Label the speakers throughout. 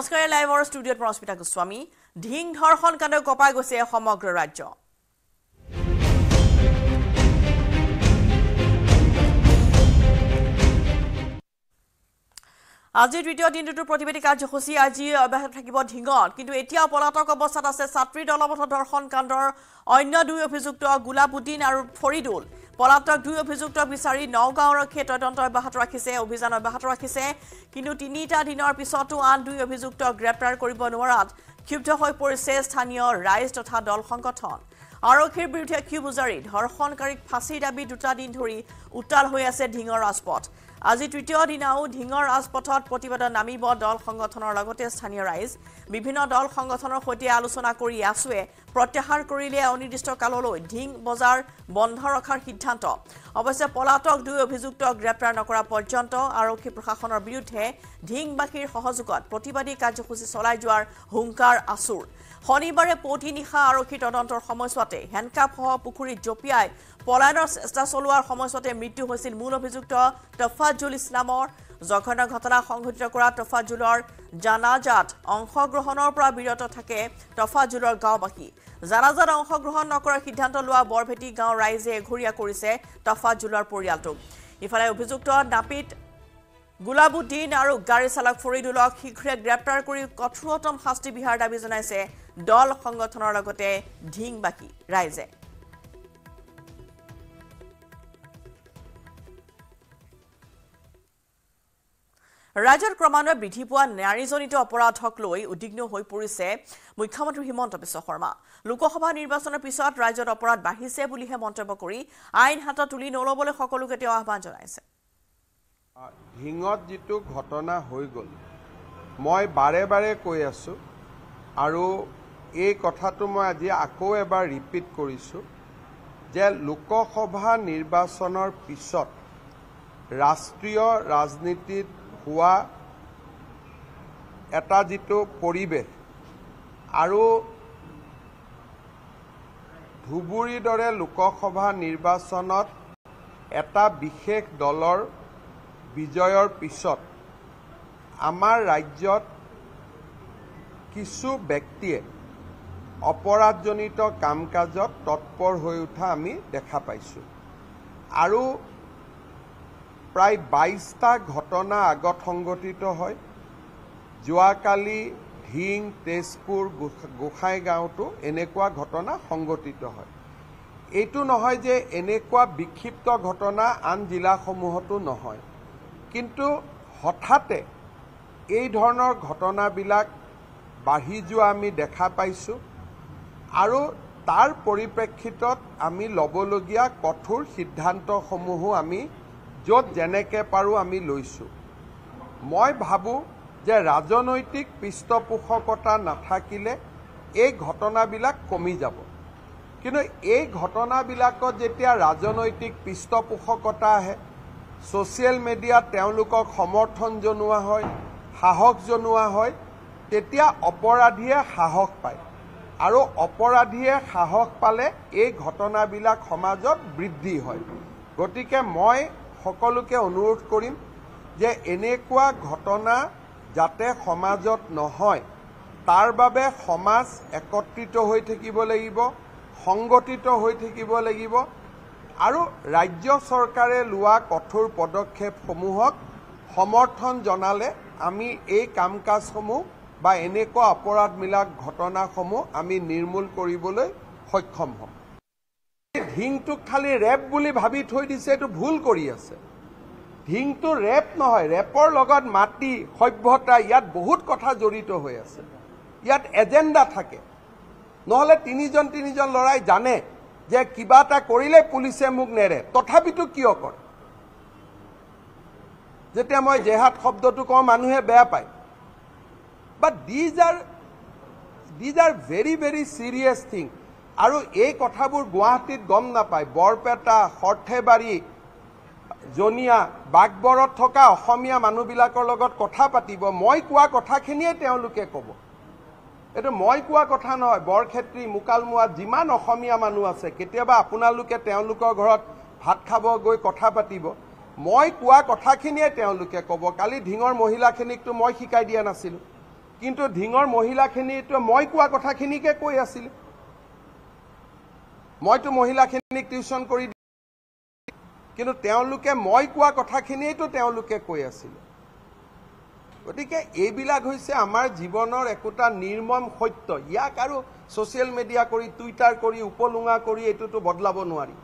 Speaker 1: নমস্কাৰ লাইভৰ ষ্টুডিঅ'ত মই ৰশ্মিতা গোস্বামী। ঢিং ধৰ্ষণ কাণ্ড কপাই গৈছে সমগ্ৰ ৰাজ্য। আজিৰ তৃতীয় দিনটোৰ প্ৰতিবাদী কাৰ্যসূচী আজি অব্যাহত থাকিব ঢিঙত কিন্তু এতিয়াও পলাতক অৱস্থাত আছে ছাত্ৰী দলবদ্ধ ধৰ্ষণ কাণ্ডৰ অন্য দুই অভিযুক্ত গুলাবুদ্দিন আৰু ফৰিদুল। পলাতক দুই অভিযুক্তক বিচাৰি নগাঁও আৰক্ষীয়ে তদন্ত অব্যাহত ৰাখিছে অভিযান অব্যাহত ৰাখিছে। কিন্তু তিনিটা দিনৰ পিছতো আন দুই অভিযুক্তক গ্ৰেপ্তাৰ কৰিব নোৱাৰাত ক্ষুব্ধ হৈ পৰিছে স্থানীয় ৰাইজ তথা দল সংগঠন। আৰক্ষীৰ বিৰুদ্ধে ক্ষোভ উজাৰি ধৰ্ষণকাৰীক ফাঁচীৰ দাবী দুটা দিন ধৰি উত্তাল হৈ আছে ঢিঙৰ ৰাজপথ। আজি তৃতীয় দিনাও ঢিঙৰ ৰাজপথত প্ৰতিবাদত নামিব দল সংগঠনৰ লগতে স্থানীয় ৰাইজ। বিভিন্ন দল সংগঠনৰ সৈতে আলোচনা কৰি আছুৱে প্ৰত্যাহাৰ কৰিলে অনিৰ্দিষ্ট কাললৈ ঢিং বজাৰ বন্ধ ৰখাৰ সিদ্ধান্ত। অৱশ্যে পলাতক দুই অভিযুক্তক গ্ৰেপ্তাৰ নকৰা পৰ্যন্ত আৰক্ষী প্ৰশাসনৰ বিৰুদ্ধে ঢিংবাসীৰ সহযোগত প্ৰতিবাদী কাৰ্যসূচী চলাই যোৱাৰ হুংকাৰ আছুৰ। শনিবাৰে পুৱতি নিশা আৰক্ষীৰ তদন্তৰ সময়ছোৱাতে হেণ্ডকাপসহ পুখুৰীত জঁপিয়াই পলায়নৰ চেষ্টা চলোৱাৰ সময়ছোৱাতে মৃত্যু হৈছিল মূল অভিযুক্ত তফাজুল ইছলামৰ। জঘন্য ঘটনা সংঘটিত কৰা তফাজুলৰ জানাজাত অংশগ্ৰহণৰ পৰা বিৰত থাকে তফাজুলৰ গাঁওবাসী। জানাজাত অংশগ্ৰহণ নকৰাৰ সিদ্ধান্ত লোৱা বৰভেটি গাঁৱৰ ৰাইজে এঘৰীয়া কৰিছে তফাজুলৰ পৰিয়ালটোক ইফালে অভিযুক্ত নাপিত গুলাবুদ্দিন আৰু গাড়ী চালক ফৰিদুলক শীঘ্ৰে গ্ৰেপ্তাৰ কৰি কঠোৰতম শাস্তি বিহাৰ দাবী জনাইছে দল সংগঠনৰ লগতে ঢিংবাকী ৰাইজে। ৰাজ্যত ক্ৰমান্বয়ে বৃদ্ধি পোৱা নাৰীজনিত অপৰাধক লৈ উদ্বিগ্ন হৈ পৰিছে মুখ্যমন্ত্ৰী হিমন্ত বিশ্ব শৰ্মা। লোকসভা নিৰ্বাচনৰ পিছত ৰাজ্যত অপৰাধ বাঢ়িছে বুলিহে মন্তব্য কৰি আইন হাতত তুলি নলবলৈ সকলোকে তেওঁ আহ্বান জনাইছে।
Speaker 2: ঢিঙত যিটো ঘটনা হৈ গ'ল মই বাৰে বাৰে কৈ আছোঁ আৰু এই কথাটো মই আজি আকৌ এবাৰ ৰিপিট কৰিছোঁ যে লোকসভা নিৰ্বাচনৰ পিছত ৰাষ্ট্ৰীয় ৰাজনীতিত হোৱা এটা যিটো পৰিৱেশ আৰু ধুবুৰীৰ দৰে লোকসভা নিৰ্বাচনত এটা বিশেষ দলৰ বিজয়ৰ পিছত আমাৰ ৰাজ্যত কিছু ব্যক্তিয়ে অপৰাধজনিত কাম কাজত তৎপৰ হৈ উঠা আমি দেখা পাইছোঁ। আৰু প্ৰায় বাইছটা ঘটনা আগত সংঘটিত হয়। যোৱাকালি ঢিং তেজপুৰ গোসাইগাঁৱতো এনেকুৱা ঘটনা সংঘটিত হয়। এইটো নহয় যে এনেকুৱা বিক্ষিপ্ত ঘটনা আন জিলাসমূহতো নহয়। কিন্তু হঠাতে এই ধৰণৰ ঘটনাবিলাক বাঢ়ি যোৱা আমি দেখা পাইছোঁ আৰু তাৰ পৰিপ্ৰেক্ষিতত আমি ল'বলগীয়া কঠোৰ সিদ্ধান্তসমূহো আমি য'ত যেনেকৈ পাৰোঁ আমি লৈছোঁ। মই ভাবোঁ যে ৰাজনৈতিক পৃষ্ঠপোষকতা নাথাকিলে এই ঘটনাবিলাক কমি যাব। কিন্তু এই ঘটনাবিলাকত যেতিয়া ৰাজনৈতিক পৃষ্ঠপোষকতা আহে ছ'চিয়েল মিডিয়াত তেওঁলোকক সমৰ্থন জনোৱা হয় সাহস জনোৱা হয় তেতিয়া অপৰাধীয়ে সাহস পায়। আৰু অপৰাধীয়ে সাহস পালে এই ঘটনাবিলাক সমাজত বৃদ্ধি হয়। গতিকে মই সকলোকে অনুৰোধ কৰিম যে এনেকুৱা ঘটনা যাতে সমাজত নহয় তাৰ বাবে সমাজ একত্ৰিত হৈ থাকিব লাগিব সংগঠিত হৈ থাকিব লাগিব আৰু ৰাজ্য চৰকাৰে লোৱা কঠোৰ পদক্ষেপসমূহক সমৰ্থন জনালে আমি এই কাম কাজসমূহ বা এনেকুৱা অপৰাধমূলক ঘটনাসমূহ আমি নিৰ্মূল কৰিবলৈ সক্ষম হ'ম। ঢিংটোক খালি ৰেপ বুলি ভাবি থৈ দিছে এইটো ভুল কৰি আছে। ঢিংটো ৰেপ নহয় ৰেপৰ লগত মাটি সভ্যতা ইয়াত বহুত কথা জড়িত হৈ আছে। ইয়াত এজেণ্ডা থাকে। নহ'লে তিনিজন তিনিজন ল'ৰাই জানে যে কিবা এটা কৰিলে পুলিচে মোক নেৰে তথাপিতো কিয় কৰে? যেতিয়া মই জেহাদ শব্দটো কওঁ মানুহে বেয়া পায়। But these are these are very very serious thing আৰু এই কথাবোৰ গুৱাহাটীত গম নাপায়। বৰপেটা সৰ্থেবাৰী জনিয়া বাগবৰত থকা অসমীয়া মানুহবিলাকৰ লগত কথা পাতিব। মই কোৱা কথাখিনিয়ে তেওঁলোকে ক'ব। এইটো মই কোৱা কথা নহয় বৰক্ষেত্ৰী মোকালমোৱাত যিমান অসমীয়া মানুহ আছে কেতিয়াবা আপোনালোকে তেওঁলোকৰ ঘৰত ভাত খাব গৈ কথা পাতিব। মই কোৱা কথাখিনিয়ে তেওঁলোকে ক'ব। কালি ঢিঙৰ মহিলাখিনিকতো মই শিকাই দিয়া নাছিলোঁ। কিন্তু ঢিঙৰ মহিলাখিনিতো মই কোৱা কথাখিনিকে কৈ আছিলে। মইতো মহিলাখিনিক টিউচন কৰি কিন্তু তেওঁলোকে মই কোৱা কথাখিনিয়েইতো তেওঁলোকে কৈ আছিলে। গতিকে এইবিলাক হৈছে আমাৰ জীৱনৰ একোটা নিৰ্মম সত্য। ইয়াক আৰু ছ'চিয়েল মিডিয়া কৰি টুইটাৰ কৰি উপলুঙা কৰি এইটোতো বদলাব নোৱাৰি।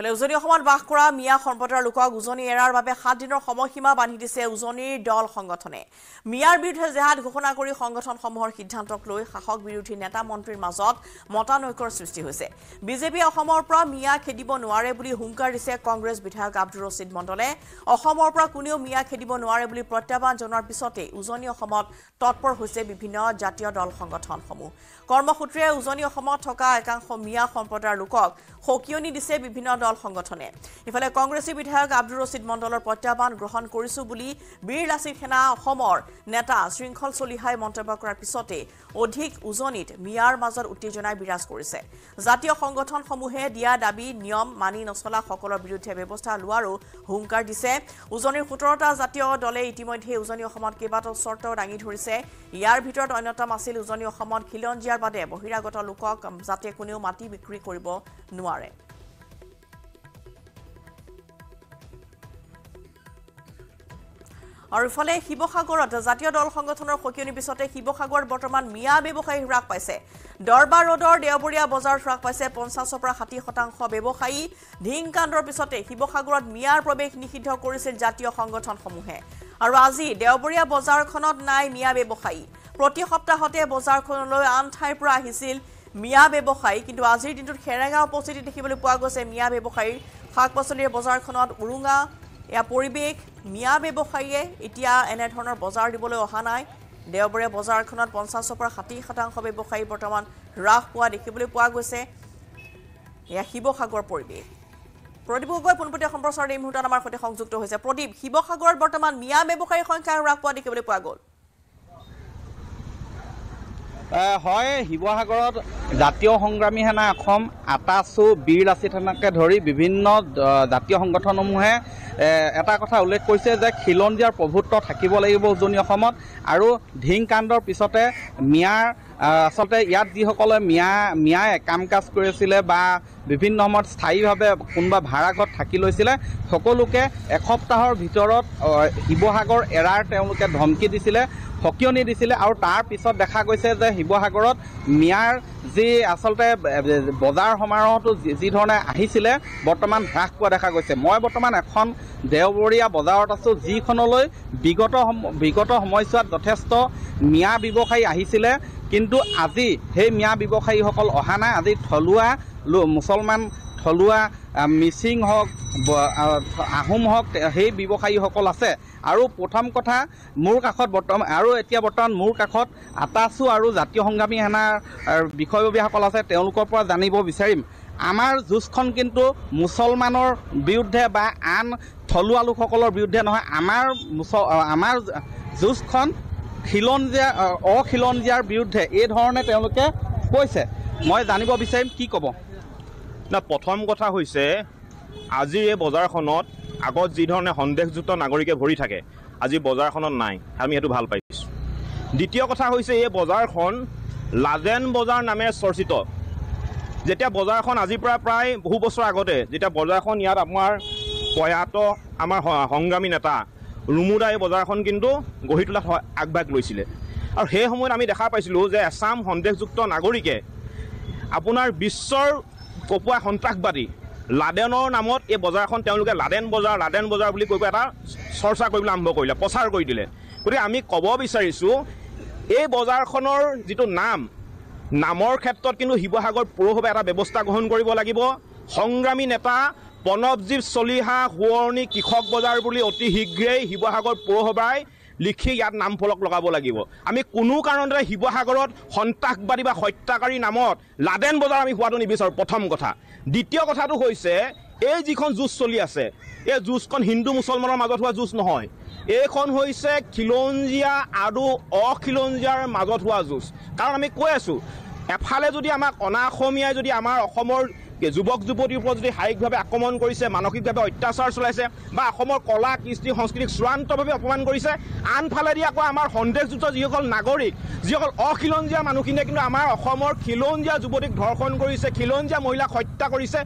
Speaker 1: ইফালে উজনি অসমত বাস কৰা মিয়া সম্প্ৰদায়ৰ লোকক উজনি এৰাৰ বাবে সাত দিনৰ সময়সীমা বান্ধি দিছে উজনিৰ দল সংগঠনে। মিয়াৰ বিৰুদ্ধে জেহাদ ঘোষণা কৰি সংগঠনসমূহৰ সিদ্ধান্তক লৈ শাসক বিৰোধী নেতা মন্ত্ৰীৰ মাজত মতানৈক্যৰ সৃষ্টি হৈছে। বিজেপিয়ে অসমৰ পৰা মিয়া খেদিব নোৱাৰে বুলি হুংকাৰ দিছে কংগ্ৰেছ বিধায়ক আব্দুৰ ৰছিদ মণ্ডলে। অসমৰ পৰা কোনেও মিয়া খেদিব নোৱাৰে বুলি প্ৰত্যাহ্বান জনোৱাৰ পিছতেই উজনি অসমত তৎপৰ হৈছে বিভিন্ন জাতীয় দল সংগঠনসমূহ। কৰ্মসূত্ৰে উজনি অসমত থকা একাংশ মিয়া সম্প্ৰদায়ৰ লোকক সকিয়নি দিছে বিভিন্ন দল সংগঠনে। ইফালে কংগ্ৰেছী বিধায়ক আব্দুৰ ৰছিদ মণ্ডলৰ প্ৰত্যাহ্বান গ্ৰহণ কৰিছো বুলি বীৰ লাচিত সেনা অসমৰ নেতা শৃংখল চলিহাই মন্তব্য কৰাৰ পিছতে অধিক উজনিত মিয়াৰ মাজত উত্তেজনাই বিৰাজ কৰিছে। জাতীয় সংগঠনসমূহে দিয়া দাবী নিয়ম মানি নচলা সকলৰ বিৰুদ্ধে ব্যৱস্থা লোৱাৰো হুংকাৰ দিছে। উজনিৰ সোতৰটা জাতীয় দলে ইতিমধ্যে উজনি অসমত কেইবাটাও চৰ্ত দাঙি ধৰিছে। ইয়াৰ ভিতৰত অন্যতম আছিল উজনি অসমত খিলঞ্জীয়াৰ বাদে বহিৰাগত লোকক যাতে কোনেও মাটি বিক্ৰী কৰিব নোৱাৰে। আৰু ইফালে শিৱসাগৰত জাতীয় দল সংগঠনৰ সকিয়নিৰ পিছতে শিৱসাগৰত বৰ্তমান মিয়া ব্যৱসায়ী হ্ৰাস পাইছে। দৰবাৰ ৰোডৰ দেওবৰীয়া বজাৰত হ্ৰাস পাইছে পঞ্চাছৰ পৰা ষাঠি শতাংশ ব্যৱসায়ী। ঢিংকাণ্ডৰ পিছতে শিৱসাগৰত মিয়াৰ প্ৰৱেশ নিষিদ্ধ কৰিছিল জাতীয় সংগঠনসমূহে। আৰু আজি দেওবৰীয়া বজাৰখনত নাই মিয়া ব্যৱসায়ী। প্ৰতি সপ্তাহতে বজাৰখনলৈ আন ঠাইৰ পৰা আহিছিল মিয়া ব্যৱসায়ী। কিন্তু আজিৰ দিনটোত সেৰেঙা উপস্থিতি দেখিবলৈ পোৱা গৈছে। মিয়া ব্যৱসায়ীৰ শাক পাচলিৰ বজাৰখনত উৰুঙা এয়া পৰিৱেশ মিয়া ব্যৱসায়ীয়ে এতিয়া এনেধৰণৰ বজাৰ দিবলৈ অহা নাই। দেওবৰীয়া বজাৰখনত পঞ্চাছৰ পৰা ষাঠি শতাংশ ব্যৱসায়ী বৰ্তমান হ্ৰাস পোৱা দেখিবলৈ পোৱা গৈছে। এয়া শিৱসাগৰ পৰিৱেশ। প্ৰদীপ গগৈ পোনপটীয়া সম্প্ৰচাৰত এই মুহূৰ্তত আমাৰ সৈতে সংযুক্ত হৈছে। প্ৰদীপ শিৱসাগৰত বৰ্তমান মিয়া ব্যৱসায়ীৰ সংখ্যা হ্ৰাস পোৱা দেখিবলৈ পোৱা গ'ল।
Speaker 3: হয় শিৱসাগৰত জাতীয় সংগ্ৰামী সেনা অসম আটাচু বীৰ লাচিত সেনাকে ধৰি বিভিন্ন জাতীয় সংগঠনসমূহে এটা কথা উল্লেখ কৰিছে যে খিলঞ্জীয়াৰ প্ৰভুত্ব থাকিব লাগিব উজনি অসমত আৰু ঢিং কাণ্ডৰ পিছতে মিয়াৰ আচলতে ইয়াত যিসকলে মিয়া মিয়াই কাম কাজ কৰিছিলে বা বিভিন্ন সময়ত স্থায়ীভাৱে কোনোবা ভাড়া ঘৰত থাকি লৈছিলে। সকলোকে এসপ্তাহৰ ভিতৰত শিৱসাগৰ এৰাৰ তেওঁলোকে ধমকি দিছিলে সকিয়নি দিছিলে আৰু তাৰ পিছত দেখা গৈছে যে শিৱসাগৰত মিয়াৰ যি আচলতে বজাৰ সমাৰোহটো যি- যি ধৰণে আহিছিলে বৰ্তমান হ্ৰাস পোৱা দেখা গৈছে। মই বৰ্তমান এখন দেওবৰীয়া বজাৰত আছোঁ যিখনলৈ বিগত বিগত সময়ছোৱাত যথেষ্ট মিয়া ব্যৱসায়ী আহিছিলে। কিন্তু আজি সেই মিয়া ব্যৱসায়ীসকল অহা নাই আজি থলুৱা মুছলমান থলুৱা মিচিং হওক আহোম হওক সেই ব্যৱসায়ীসকল আছে। আৰু প্ৰথম কথা মোৰ কাষত বৰ্তমান আৰু এতিয়া বৰ্তমান মোৰ কাষত আটাচু আৰু জাতীয় সংগ্ৰামী সেনাৰ বিষয়ববীয়াসকল আছে তেওঁলোকৰ পৰা জানিব বিচাৰিম। আমাৰ যুঁজখন কিন্তু মুছলমানৰ বিৰুদ্ধে বা আন থলুৱা লোকসকলৰ বিৰুদ্ধে নহয় আমাৰ মুছ আমাৰ যুঁজখন খিলঞ্জীয়া অখিলঞ্জীয়াৰ বিৰুদ্ধে এই ধৰণে তেওঁলোকে কৈছে। মই জানিব বিচাৰিম কি ক'ব?
Speaker 4: না প্ৰথম কথা হৈছে আজিৰ এই বজাৰখনত আগত যি ধৰণে সন্দেহযুক্ত নাগৰিকে ভৰি থাকে আজি বজাৰখনত নাই আমি সেইটো ভাল পাইছোঁ। দ্বিতীয় কথা হৈছে এই বজাৰখন লাজেন বজাৰ নামেৰে চৰ্চিত। যেতিয়া বজাৰখন আজিৰ পৰা প্ৰায় বহু বছৰ আগতে যেতিয়া বজাৰখন ইয়াত আমাৰ প্ৰয়াত আমাৰ সংগ্ৰামী নেতা ৰুমুদা এই বজাৰখন কিন্তু গঢ়ি তোলাত আগভাগ লৈছিলে। আৰু সেই সময়ত আমি দেখা পাইছিলোঁ যে এছাম সন্দেহযুক্ত নাগৰিকে আপোনাৰ বিশ্বৰ কপোৱা সন্ত্ৰাসবাদী। লাডেনৰ নামত এই বজাৰখন তেওঁলোকে লাডেন বজাৰ লাডেন বজাৰ বুলি কৈ কৈ এটা চৰ্চা কৰিবলৈ আৰম্ভ কৰিলে প্ৰচাৰ কৰি দিলে। গতিকে আমি ক'ব বিচাৰিছোঁ এই বজাৰখনৰ যিটো নাম নামৰ ক্ষেত্ৰত কিন্তু শিৱসাগৰ পৌৰসভাই এটা ব্যৱস্থা গ্ৰহণ কৰিব লাগিব। সংগ্ৰামী নেতা প্ৰণৱজীৱ চলিহা সোঁৱৰণি কৃষক বজাৰ বুলি অতি শীঘ্ৰেই শিৱসাগৰ পৌৰসভাই লিখি ইয়াত নাম ফলক লগাব লাগিব। আমি কোনো কাৰণতে শিৱসাগৰত সন্ত্ৰাসবাদী বা হত্যাকাৰী নামত লাডেন বজাৰ আমি হোৱাটো নিবিচাৰোঁ প্ৰথম কথা। দ্বিতীয় কথাটো হৈছে এই যিখন যুঁজ চলি আছে এই যুঁজখন হিন্দু মুছলমানৰ মাজত হোৱা যুঁজ নহয়। এইখন হৈছে খিলঞ্জীয়া আৰু অখিলঞ্জীয়াৰ মাজত হোৱা যুঁজ। কাৰণ আমি কৈ আছোঁ এফালে যদি আমাক অনা অসমীয়াই যদি আমাৰ অসমৰ যুৱক যুৱতীৰ ওপৰত যদি শাৰীৰিকভাৱে আক্ৰমণ কৰিছে মানসিকভাৱে অত্যাচাৰ চলাইছে বা অসমৰ কলা কৃষ্টি সংস্কৃতিক চূড়ান্তভাৱে অপমান কৰিছে আনফালেদি আকৌ আমাৰ সন্দেহযুক্ত যিসকল নাগৰিক যিসকল অখিলঞ্জীয়া মানুহখিনিয়ে কিন্তু আমাৰ অসমৰ খিলঞ্জীয়া যুৱতীক ধৰ্ষণ কৰিছে খিলঞ্জীয়া মহিলাক হত্যা কৰিছে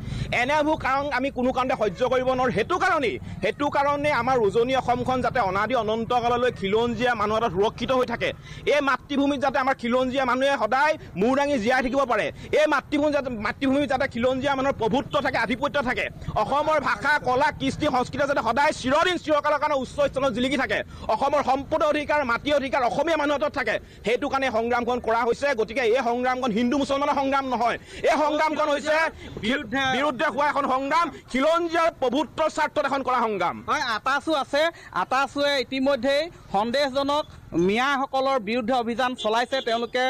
Speaker 4: এনেবোৰ কাৰণ আমি কোনো কাৰণতে সহ্য কৰিব নোৱাৰোঁ। সেইটো কাৰণেই সেইটো কাৰণে আমাৰ উজনি অসমখন যাতে অনাদি অনন্ত কাললৈ খিলঞ্জীয়া মানুহ এটা সুৰক্ষিত হৈ থাকে। এই মাতৃভূমিত যাতে আমাৰ খিলঞ্জীয়া মানুহে সদায় মূৰ দাঙি জীয়াই থাকিব পাৰে। এই মাতৃভূমি যাতে মাতৃভূমিত যাতে খিলঞ্জীয়া মানুহৰ প্ৰভুত্ব থাকে আধিপত্য থাকে। অসমৰ ভাষা কলা কৃষ্টি সংস্কৃতি যাতে সদায় চিৰদিন চিৰকালৰ কাৰণে উচ্চ স্থানত জিলিকি থাকে। অসমৰ সম্পদ অধিকাৰ মাটি অধিকাৰ অসমীয়া মানুহৰ হাতত থাকে। সেইটো কাৰণে সংগ্ৰামখন কৰা হৈছে গতিকে এই সংগ্ৰামখন হিন্দু মুছলমানৰ সংগ্ৰাম নহয়। এই সংগ্ৰামখন হৈছে
Speaker 3: বিৰুদ্ধে-
Speaker 4: বিৰুদ্ধে হোৱা এখন সংগ্ৰাম খিলঞ্জীয়াৰ প্ৰভুত্বৰ স্বাৰ্থত এখন কৰা সংগ্ৰাম।
Speaker 3: হয় আটাচু আছে। আটাচুৱে ইতিমধ্যেই সন্দেহজনক মিয়াসকলৰ বিৰুদ্ধে অভিযান চলাইছে। তেওঁলোকে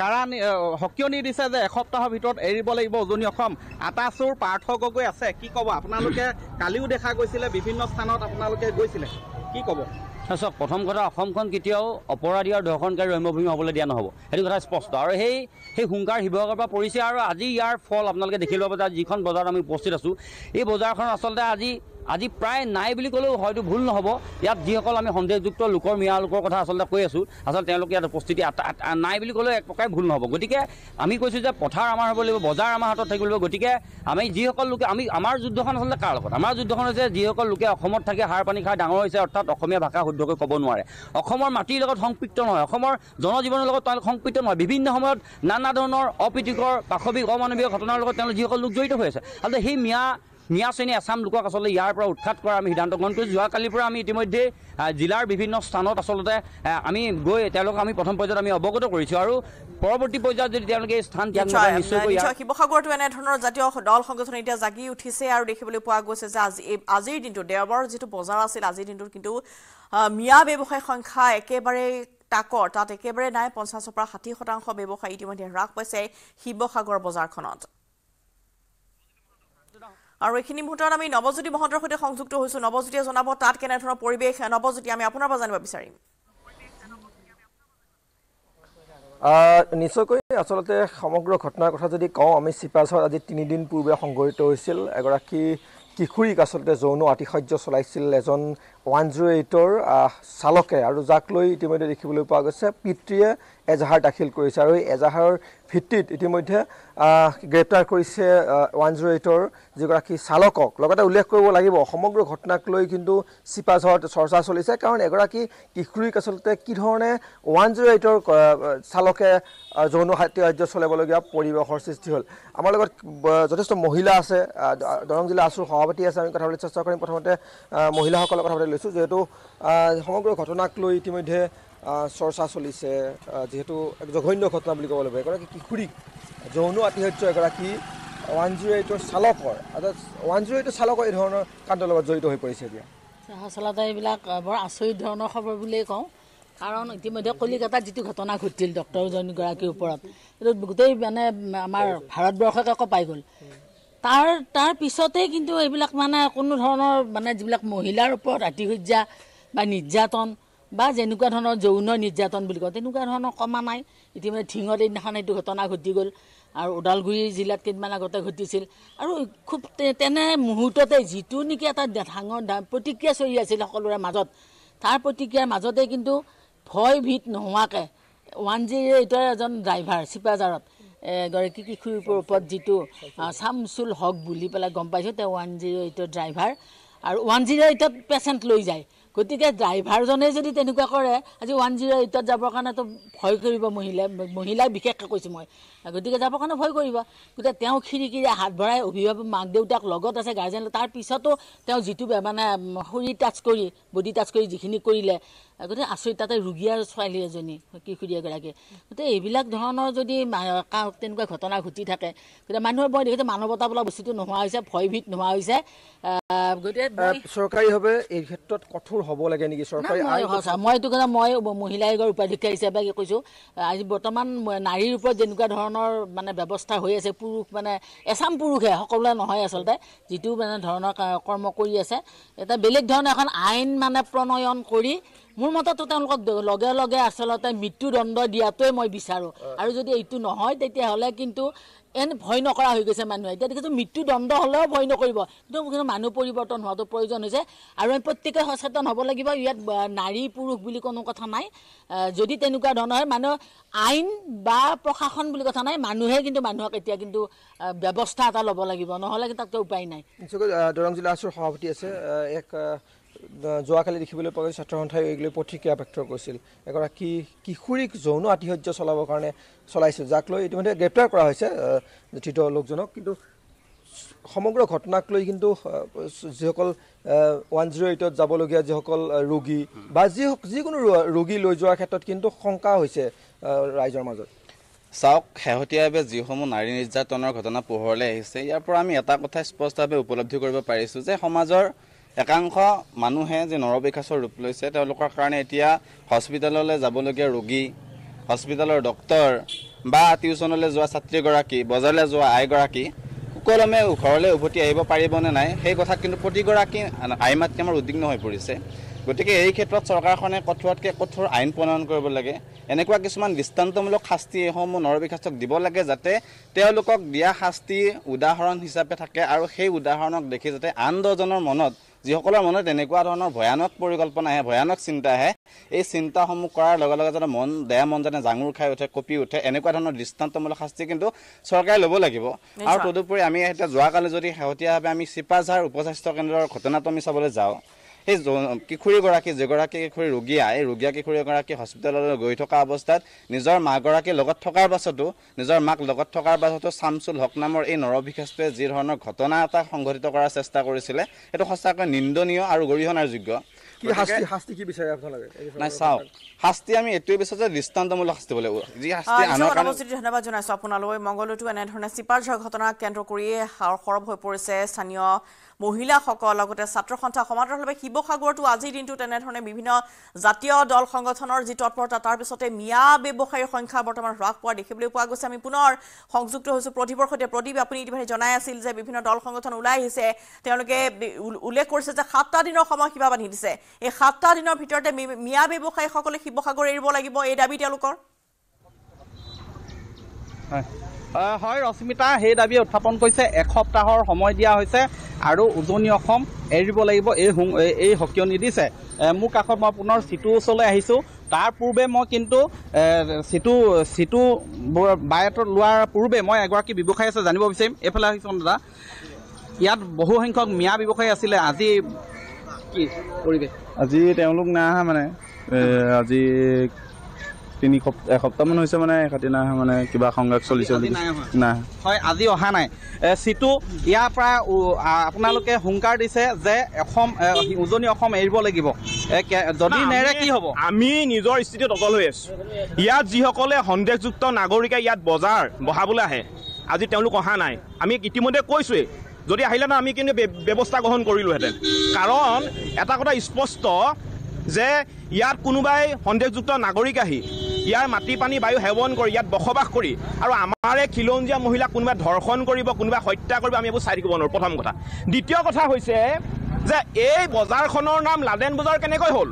Speaker 3: কাৰা সকিয়নি দিছে যে এসপ্তাহৰ ভিতৰত এৰিব লাগিব উজনি অসম। আটাচুৰ পাৰ্থ গগৈ আছে কি ক'ব? আপোনালোকে কালিও দেখা গৈছিলে বিভিন্ন স্থানত আপোনালোকে গৈছিলে। কি ক'ব?
Speaker 5: চাওক প্ৰথম কথা অসমখন কেতিয়াও অপৰাধী আৰু ধৰ্ষণকাৰী ৰম্যভূমি হ'বলৈ দিয়া নহ'ব। সেইটো কথা স্পষ্ট। আৰু সেই সেই হুংকাৰ শিৱসাগৰৰ পৰা পৰিছে আৰু আজি ইয়াৰ ফল আপোনালোকে দেখি ল'ব যে যিখন বজাৰত আমি উপস্থিত আছোঁ এই বজাৰখন আচলতে আজি আজি প্ৰায় নাই বুলি ক'লেও হয়তো ভুল নহ'ব। ইয়াত যিসকল আমি সন্দেহযুক্ত লোকৰ মিয়া লোকৰ কথা আচলতে কৈ আছোঁ আচলতে তেওঁলোকে ইয়াত উপস্থিতি নাই বুলি ক'লেও এক প্ৰকাৰে ভুল নহ'ব। গতিকে আমি কৈছোঁ যে পথাৰ আমাৰ হ'ব লাগিব বজাৰ আমাৰ হাতত থাকিব লাগিব। গতিকে আমি যিসকল লোকে আমি আমাৰ যুদ্ধখন আচলতে কাৰ লগত? আমাৰ যুদ্ধখন হৈছে যিসকল লোকে অসমত থাকি সাৰ পানী খাই ডাঙৰ হৈছে অৰ্থাৎ অসমীয়া ভাষা শুদ্ধকৈ ক'ব নোৱাৰে। অসমৰ মাটিৰ লগত সংপৃক্ত নহয় অসমৰ জনজীৱনৰ লগত তেওঁলোক সংপৃক্ত নহয়। বিভিন্ন সময়ত নানা ধৰণৰ অপ্ৰীতিকৰ পাশৱিক অমানৱীয় ঘটনাৰ লগত তেওঁলোক যিসকল লোক জড়িত হৈ আছে। আচলতে সেই মিয়া মিয়া শ্ৰেণী এছাম লোকক আচলতে ইয়াৰ পৰা উৎখাত কৰাৰ আমি সিদ্ধান্ত গ্ৰহণ কৰিছোঁ। যোৱাকালিৰ পৰা আমি ইতিমধ্যে আহ, জিলাৰ বিভিন্ন স্থানত আচলতে আমি গৈ তেওঁলোকক আমি প্ৰথম পৰ্যায়ত আমি অৱগত কৰিছোঁ আৰু পৰৱৰ্তী পৰ্যায়ত যদি তেওঁলোকে এই স্থান ত্যাগ নকৰে নিশ্চয়কৈ
Speaker 1: শিৱসাগৰতো এনেধৰণৰ জাতীয় দল সংগঠন এতিয়া জাগি উঠিছে আৰু দেখিবলৈ পোৱা গৈছে যে আজি আজিৰ দিনটোত দেওবাৰৰ যিটো বজাৰ আছিল আজিৰ দিনটোত কিন্তু মিয়া ব্যৱসায়ী সংখ্যা একেবাৰে তাকৰ। তাত একেবাৰে নাই পঞ্চাছৰ পৰা ষাঠি শতাংশ ব্যৱসায়ী ইতিমধ্যে হ্ৰাস পাইছে শিৱসাগৰ বজাৰখনত। আৰু এইখিনি মুহূৰ্তত আমি নৱজ্যোতি মহন্তৰ সৈতে সংযুক্ত হৈছোঁ। নৱজ্যোতিয়ে জনাব তাত কেনেধৰণৰ পৰিৱেশ। নৱজ্যোতি আমি আপোনাৰ পৰা জানিব বিচাৰিম।
Speaker 6: নিশ্চয়কৈ আচলতে সমগ্ৰ ঘটনাৰ কথা যদি কওঁ আমি চিপাঝাৰত আজি তিনিদিন পূৰ্বে সংঘটিত হৈছিল। এগৰাকী কিশোৰীক আচলতে যৌন আতিশয্য চলাইছিল এজন ওৱান জিৰ' এইটৰ চালকে। আৰু যাক লৈ ইতিমধ্যে দেখিবলৈ পোৱা গৈছে পিতৃয়ে এজাহাৰ দাখিল কৰিছে আৰু এই এজাহাৰৰ ভিত্তিত ইতিমধ্যে গ্ৰেপ্তাৰ কৰিছে ওৱান জিৰ' এইটৰ যিগৰাকী চালকক। লগতে উল্লেখ কৰিব লাগিব সমগ্ৰ ঘটনাক লৈ কিন্তু চিপাঝাৰত চৰ্চা চলিছে। কাৰণ এগৰাকী কিশোৰীক আচলতে কি ধৰণে ওৱান জিৰ' এইটৰ চালকে যৌন সাহায্য চলাবলগীয়া পৰিৱেশৰ সৃষ্টি হ'ল। আমাৰ লগত যথেষ্ট মহিলা আছে দৰং জিলা আছুৰ সভাপতি আছে আমি কথা পাতিবলৈ চেষ্টা কৰিম। প্ৰথমতে মহিলাসকলৰ কথা পাতি লৈছোঁ। যিহেতু সমগ্ৰ ঘটনাক লৈ ইতিমধ্যে চৰ্চা চলিছে যিহেতু এক জঘন্য ঘটনা বুলি ক'ব লাগিব এগৰাকী কিশোৰীক যৌন আতিশয্য এগৰাকী ওৱান জিৰ' এইটৰ চালকৰ অৰ্থাৎ ওৱান জিৰ' এইটৰ চালকৰ এই ধৰণৰ কাণ্ডৰ লগত জড়িত হৈ পৰিছে এতিয়া।
Speaker 7: আচলতে এইবিলাক বৰ আচৰিত ধৰণৰ খবৰ বুলিয়েই কওঁ। কাৰণ ইতিমধ্যে কলিকতাত যিটো ঘটনা ঘটিল ডক্টৰজনগৰাকীৰ ওপৰত এইটো গোটেই মানে আমাৰ ভাৰতবৰ্ষকে কঁপাই গ'ল। তাৰ তাৰ পিছতেই কিন্তু এইবিলাক মানে কোনো ধৰণৰ মানে যিবিলাক মহিলাৰ ওপৰত আতিশয্যা বা নিৰ্যাতন বা যেনেকুৱা ধৰণৰ যৌন নিৰ্যাতন বুলি কওঁ তেনেকুৱা ধৰণৰ কমা নাই। ইতিমধ্যে ঢিঙত এইদিনাখন এইটো ঘটনা ঘটি গ'ল আৰু ওদালগুৰি জিলাত কেইদিনমান আগতে ঘটিছিল। আৰু খুব তেনে মুহূৰ্ততে যিটো নেকি এটা ডাঙৰ প্ৰতিক্ৰিয়া চলি আছিল সকলোৰে মাজত তাৰ প্ৰতিক্ৰিয়াৰ মাজতে কিন্তু ভয় ভীত নোহোৱাকৈ ওৱান জিৰ' এইটৰ এজন ড্ৰাইভাৰ চিপাঝাৰত এগৰাকী কিশোৰীৰ ওপৰত যিটো চামচুল হক বুলি পেলাই গম পাইছোঁ তেওঁ ওৱান জিৰ' এইটৰ ড্ৰাইভাৰ। আৰু ওৱান জিৰ' এইটত পেচেণ্ট লৈ যায়। গতিকে ড্ৰাইভাৰজনে যদি তেনেকুৱা কৰে আজি ওৱান জিৰ' এইটত যাবৰ কাৰণেতো ভয় কৰিব মহিলাই মহিলাই বিশেষকৈ কৈছোঁ মই। গতিকে যাবৰ কাৰণে ভয় কৰিব। গতিকে তেওঁ খিৰিকীৰে হাত ভৰাই অভিভাৱক মাক দেউতাক লগত আছে গাৰ্জেন তাৰ পিছতো তেওঁ যিটো মানে শৰীৰ টাচ কৰি বডি টাচ কৰি যিখিনি কৰিলে গতিকে আচৰিত তাতে ৰোগী আৰু ছোৱালী এজনী কিশোৰী এগৰাকী গতিকে এইবিলাক ধৰণৰ যদি তেনেকুৱা ঘটনা ঘটি থাকে গতিকে মানুহৰ মই দেখিছোঁ মানৱতা বোলা বস্তুটো নোহোৱা হৈছে ভয়ভীত নোহোৱা হৈছে। গতিকে
Speaker 6: চৰকাৰীভাৱে এই ক্ষেত্ৰত কঠোৰ হ'ব লাগে নেকি? চৰকাৰী
Speaker 7: মই এইটো কথা মই মহিলা আয়োগৰ উপাধ্যক্ষ হিচাপে কৈছোঁ আজি বৰ্তমান নাৰীৰ ওপৰত যেনেকুৱা ধৰণৰ মানে ব্যৱস্থা হৈ আছে পুৰুষ মানে এচাম পুৰুষে সকলোৱে নহয় আচলতে যিটো মানে ধৰণৰ কৰ্ম কৰি আছে এটা বেলেগ ধৰণৰ এখন আইন মানে প্ৰণয়ন কৰি মোৰ মতেতো তেওঁলোকক লগে লগে আচলতে মৃত্যুদণ্ড দিয়াটোৱে মই বিচাৰোঁ। আৰু যদি এইটো নহয় তেতিয়াহ'লে কিন্তু এনে ভয় নকৰা হৈ গৈছে মানুহে। এতিয়া দেখিছোঁ মৃত্যুদণ্ড হ'লেও ভয় নকৰিব। কিন্তু কিন্তু মানুহ পৰিৱৰ্তন হোৱাটো প্ৰয়োজন হৈছে। আৰু আমি প্ৰত্যেকে সচেতন হ'ব লাগিব। ইয়াত নাৰী পুৰুষ বুলি কোনো কথা নাই। যদি তেনেকুৱা ধৰণৰ হয় মানুহ আইন বা প্ৰশাসন বুলি কথা নাই মানুহে কিন্তু মানুহক এতিয়া কিন্তু ব্যৱস্থা এটা ল'ব লাগিব। নহ'লে তাতকৈ উপায় নাই।
Speaker 6: দৰং জিলা আছুৰ সভাপতি আছে। এক যোৱাকালি দেখিবলৈ পোৱা গৈছে ছাত্ৰ সন্থাই এই লৈ প্ৰতিক্ৰিয়া ব্যক্ত কৰিছিল। এগৰাকী কিশোৰীক যৌন আতিশয্য চলাবৰ কাৰণে চলাইছিল যাক লৈ ইতিমধ্যে গ্ৰেপ্তাৰ কৰা হৈছে ধৃত লোকজনক। কিন্তু সমগ্ৰ ঘটনাক লৈ কিন্তু যিসকল ওৱান জিৰ' এইটত যাবলগীয়া যিসকল ৰোগী বা যি যিকোনো ৰোগী লৈ যোৱাৰ ক্ষেত্ৰত কিন্তু শংকা হৈছে ৰাইজৰ মাজত।
Speaker 8: চাওক শেহতীয়াভাৱে যিসমূহ নাৰী নিৰ্যাতনৰ ঘটনা পোহৰলৈ আহিছে ইয়াৰ পৰা আমি এটা কথা স্পষ্টভাৱে উপলব্ধি কৰিব পাৰিছোঁ যে সমাজৰ একাংশ মানুহে যে নৰবিকাশৰ ৰূপ লৈছে তেওঁলোকৰ কাৰণে এতিয়া হস্পিটেললৈ যাবলগীয়া ৰোগী হস্পিটেলৰ ডক্তৰ বা টিউচনলৈ যোৱা ছাত্ৰীগৰাকী বজাৰলৈ যোৱা আইগৰাকী সুকলমে ঘৰলৈ উভতি আহিব পাৰিবনে নাই সেই কথাত কিন্তু প্ৰতিগৰাকী আই মাতৃ আমাৰ উদ্বিগ্ন হৈ পৰিছে। গতিকে এই ক্ষেত্ৰত চৰকাৰখনে কঠোৰতকৈ কঠোৰ আইন প্ৰণয়ন কৰিব লাগে। এনেকুৱা কিছুমান দৃষ্টান্তমূলক শাস্তি এইসমূহ নৰবিকাশক দিব লাগে যাতে তেওঁলোকক দিয়া শাস্তি উদাহৰণ হিচাপে থাকে আৰু সেই উদাহৰণক দেখি যাতে আন দহজনৰ মনত যিসকলৰ মনত এনেকুৱা ধৰণৰ ভয়ানক পৰিকল্পনা আহে ভয়ানক চিন্তা আহে এই চিন্তাসমূহ কৰাৰ লগে লগে যাতে মন বেয়া মন যেনে জাঙুৰ খাই উঠে কঁপি উঠে এনেকুৱা ধৰণৰ দৃষ্টান্তমূলক শাস্তি কিন্তু চৰকাৰে ল'ব লাগিব। আৰু তদুপৰি আমি এতিয়া যোৱাকালি যদি শেহতীয়াভাৱে আমি চিপাঝাৰ উপস্বাস্থ্য কেন্দ্ৰৰ ঘটনাটো আমি চাবলৈ যাওঁ সেই কিশোৰীগৰাকী যিগৰাকী কিশোৰী ৰোগীয়া এই ৰোগীয়া কিশোৰীগৰাকী হস্পিটেললৈ গৈ থকা অৱস্থাত নিজৰ মাকগৰাকী লগত থকাৰ পাছতো নিজৰ মাক লগত থকাৰ পাছতো শামছুল হক নামৰ এই নৰবিকাশটোৱে যি ধৰণৰ ঘটনা এটা সংঘটিত কৰাৰ চেষ্টা কৰিছিলে সেইটো সঁচাকৈ নিন্দনীয় আৰু গৰিহণাৰ যোগ্য।
Speaker 6: কি শাস্তি শাস্তি কি বিচাৰে আপোনালোকে এই বিষয়ে
Speaker 8: নাই চাওক। শাস্তি আমি এইটোৱে বিচাৰোঁ যে দৃষ্টান্তমূলক শাস্তি হ'ব লাগিব যি শাস্তি
Speaker 1: আহ,
Speaker 8: আনৰ
Speaker 1: নিশ্চয়
Speaker 8: কাৰণে
Speaker 1: অনুপস্থিতি ধন্যবাদ জনাইছো আপোনালৈ। মংগলতো এনেধৰণে চিপাঝাৰ ঘটনাক কেন্দ্ৰ কৰিয়ে সাৰ সৰব হৈ পৰিছে। স্থানীয় মহিলাসকল লগতে ছাত্ৰ সন্থা সমান্তৰালভাৱে শিৱসাগৰতো আজিৰ দিনটোত তেনেধৰণে বিভিন্ন জাতীয় দল সংগঠনৰ যি তৎপৰতা তাৰ পিছতে মিয়া ব্যৱসায়ীৰ সংখ্যা বৰ্তমান হ্ৰাস পোৱা দেখিবলৈ পোৱা গৈছে। আমি পুনৰ সংযুক্ত হৈছোঁ প্ৰদীপৰ সৈতে। প্ৰদীপ আপুনি ইতিমধ্যে জনাই আছিল যে বিভিন্ন দল সংগঠন ওলাই আহিছে। তেওঁলোকে উল- উল্লেখ কৰিছে যে সাতটা দিনৰ সময়সীমা বান্ধি দিছে। এই সাতটা দিনৰ ভিতৰতে মিয়া ব্যৱসায়ীসকলে শিৱসাগৰ এৰিব লাগিব। এই দাবী তেওঁলোকৰ?
Speaker 3: হয়। হয় ৰশ্মিতা সেই দাবী উত্থাপন কৰিছে। এসপ্তাহৰ সময় দিয়া হৈছে আৰু উজনি অসম এৰিব লাগিব এই এই- এই সকিয়নি দিছে। এ, মোৰ কাষত মই পুনৰ চিটু ওচৰলৈ আহিছোঁ। তাৰ পূৰ্বে মই কিন্তু চিটু চিটু বায়ত লোৱাৰ পূৰ্বে মই এগৰাকী ব্যৱসায়ী আছে জানিব বিচাৰিম। এইফালে আহিছোঁ দাদা। ইয়াত বহু সংখ্যক মিয়া ব্যৱসায়ী আছিলে। আজি কি পৰিৱেশ?
Speaker 9: আজি তেওঁলোক নাই অহা মানে। আজি তিনি সপ্তাহ এসপ্তাহমান হৈছে মানে অহা মানে কিবা সংঘাত চলিছে
Speaker 3: নাই। হয় আজি অহা নাই। চিটু ইয়াৰ পৰা আপোনালোকে হুংকাৰ দিছে যে অসম উজনি অসম এৰিব লাগিব। যদি নেৰে কি হ'ব?
Speaker 4: আমি নিজৰ স্থিতিত অটল হৈ আছো। ইয়াত যিসকলে সন্দেহযুক্ত নাগৰিকে ইয়াত বজাৰ বহাবলৈ আহে আজি তেওঁলোক অহা নাই। আমি ইতিমধ্যে কৈছোৱেই যদি আহিলেহেঁতেন আমি কিন্তু ব্যৱস্থা গ্ৰহণ কৰিলোহেঁতেন। কাৰণ এটা কথা স্পষ্ট যে ইয়াত কোনোবাই সন্দেহযুক্ত নাগৰিক আহি ইয়াৰ মাটি পানী বায়ু সেৱন কৰি ইয়াত বসবাস কৰি আৰু আমাৰে খিলঞ্জীয়া মহিলাক কোনোবাই ধৰ্ষণ কৰিব কোনোবাই হত্যা কৰিব আমি এইবোৰ চাই থাকিব নোৱাৰোঁ। প্ৰথম কথা। দ্বিতীয় কথা হৈছে যে এই বজাৰখনৰ নাম লাডেন বজাৰ কেনেকৈ হ'ল?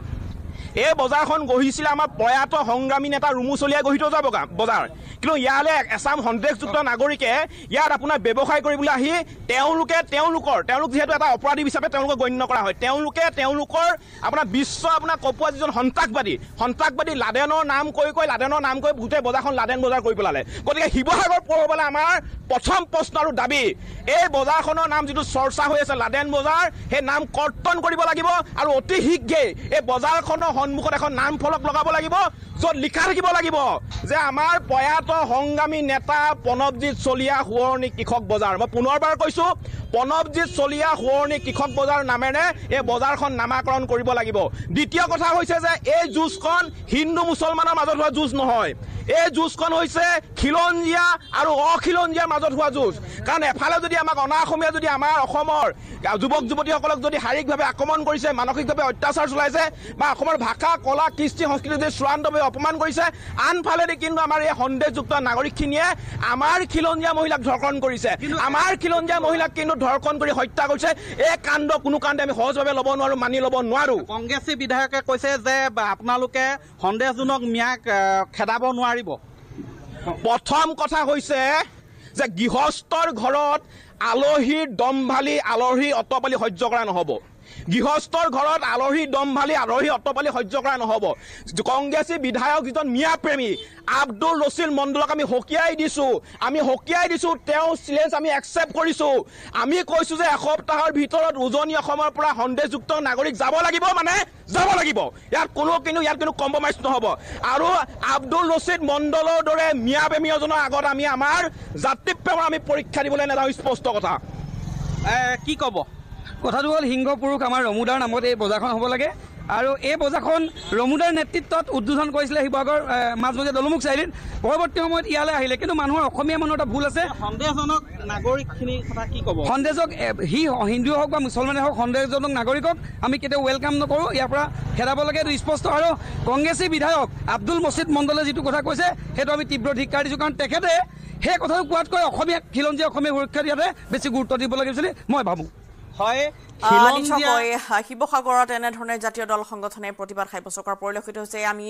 Speaker 4: এই বজাৰখন গঢ়িছিলে আমাৰ প্ৰয়াত সংগ্ৰামী নেতা ৰুমু চলিয়াই গঢ়ি থৈ যোৱা বগা বজাৰ। কিন্তু ইয়ালৈ এচাম সন্দেহযুক্ত নাগৰিকে ইয়াত আপোনাৰ ব্যৱসায় কৰিবলৈ আহি তেওঁলোকে তেওঁলোকৰ তেওঁলোক যিহেতু এটা অপৰাধী হিচাপে তেওঁলোকক গণ্য কৰা হয় তেওঁলোকে তেওঁলোকৰ আপোনাৰ বিশ্ব আপোনাৰ কপোৱা যিজন সন্ত্ৰাসবাদী সন্ত্ৰাসবাদী লাডেনৰ নাম কৈ কৈ লাডেনৰ নাম কৈ গোটেই বজাৰখন লাডেন বজাৰ কৰি পেলালে। গতিকে শিৱসাগৰ পৌৰসভালৈ আমাৰ প্ৰথম প্ৰশ্ন আৰু দাবী এই বজাৰখনৰ নাম যিটো চৰ্চা হৈ আছে লাডেন বজাৰ সেই নাম কৰ্তন কৰিব লাগিব আৰু অতি শীঘ্ৰেই এই বজাৰখনৰ সন্মুখত এখন নাম ফলক লগাব লাগিব য'ত লিখা থাকিব লাগিব যে আমাৰ প্ৰয়াত সংগ্ৰামী নেতা প্ৰণৱজিৎ চলিয়া সোঁৱৰণী কৃষক বজাৰ। মই পুনৰবাৰ কৈছো প্ৰণৱজিৎ চলিয়া সোঁৱৰণী কৃষক বজাৰ নামেৰে এই বজাৰখন নামাকৰণ কৰিব লাগিব। দ্বিতীয় কথা হৈছে যে এই যুঁজখন হিন্দু মুছলমানৰ মাজত হোৱা যুঁজ নহয়। এই যুঁজখন হৈছে খিলঞ্জীয়া আৰু অখিলঞ্জীয়াৰ মাজত হোৱা যুঁজ। কাৰণ এফালে যদি আমাক অনা অসমীয়া যদি আমাৰ অসমৰ যুৱক যুৱতীসকলক যদি শাৰীৰিকভাৱে আক্ৰমণ কৰিছে মানসিকভাৱে অত্যাচাৰ চলাইছে বা অসমৰ ভাষা কলা কৃষ্টি সংস্কৃতি চূড়ান্তভাৱে অপমান কৰিছে। আনফালেদি কিন্তু আমাৰ এই সন্দেহযুক্ত নাগৰিকখিনিয়ে আমাৰ খিলঞ্জীয়া মহিলাক ধৰ্ষণ কৰিছে। আমাৰ খিলঞ্জীয়া মহিলাক কিন্তু ধৰ্ষণ কৰি হত্যা কৰিছে। এই কাণ্ড কোনো কাণ্ডে আমি সহজভাৱে ল'ব নোৱাৰো মানি ল'ব নোৱাৰো।
Speaker 3: কংগ্ৰেছী বিধায়কে কৈছে যে আপোনালোকে সন্দেহজনক মিয়াক খেদাব নোৱাৰিব।
Speaker 4: প্ৰথম কথা হৈছে যে গৃহস্থৰ ঘৰত আলহীৰ দম্ভালি আলহী অটপালি সহ্য কৰা নহ'ব। গৃহস্থৰ ঘৰত আলহী দম্ভালি আলহী অটপালি সহ্য কৰা নহ'ব। কংগ্ৰেছী বিধায়ক যিজন মিয়া প্ৰেমী আব্দুল ৰচিল মণ্ডলক আমি সকীয়াই দিছোঁ। আমি সকীয়াই দিছোঁ তেওঁ চেলেঞ্জ আমি একচেপ্ট কৰিছোঁ। আমি কৈছোঁ যে এসপ্তাহৰ ভিতৰত উজনি অসমৰ পৰা সন্দেহযুক্ত নাগৰিক যাব লাগিব মানে যাব লাগিব। ইয়াত কোনো কিন্তু ইয়াত কোনো কম্প্ৰমাইজ নহ'ব। আৰু আব্দুল ৰচিদ মণ্ডলৰ দৰে মিয়া প্ৰেমী এজনৰ আগত আমি আমাৰ জাতি প্ৰেমৰ আমি পৰীক্ষা দিবলৈ নাযাওঁ স্পষ্ট কথা।
Speaker 10: কি ক'ব? কথাটো হ'ল সিংহ পুৰুষ আমাৰ ৰমুদাৰ নামত এই বজাৰখন হ'ব লাগে। আৰু এই বজাৰখন ৰমুদাৰ নেতৃত্বত উদ্বোধন কৰিছিলে শিৱসাগৰ মাজমজিয়া দলমুখ চাৰিআলিত। পৰৱৰ্তী সময়ত ইয়ালৈ আহিলে। কিন্তু মানুহৰ অসমীয়া মানুহৰ এটা ভুল আছে।
Speaker 3: সন্দেহজনক নাগৰিকখিনিৰ কথা কি ক'ব?
Speaker 10: সন্দেহজক এ, সি হিন্দুৱে হওক বা মুছলমানে হওক সন্দেহজনক নাগৰিকক আমি কেতিয়াও ৱেলকাম নকৰোঁ। ইয়াৰ পৰা খেদাব লাগে এইটো স্পষ্ট। আৰু কংগ্ৰেছী বিধায়ক আব্দুল মছিদ মণ্ডলে যিটো কথা কৈছে সেইটো আমি তীব্ৰ ধিক্কাৰ দিছোঁ। কাৰণ তেখেতে সেই কথাটো কোৱাতকৈ অসমীয়া খিলঞ্জীয়া অসমীয়া সুৰক্ষা দিয়াতে বেছি গুৰুত্ব দিব লাগে বুলি মই ভাবোঁ।
Speaker 3: হয়।
Speaker 1: নিশ্চয়কৈ শিৱসাগৰত এনেধৰণে জাতীয় দল সংগঠনে প্ৰতিবাদ সাব্যস্ত কৰা পৰিলক্ষিত হৈছে। আমি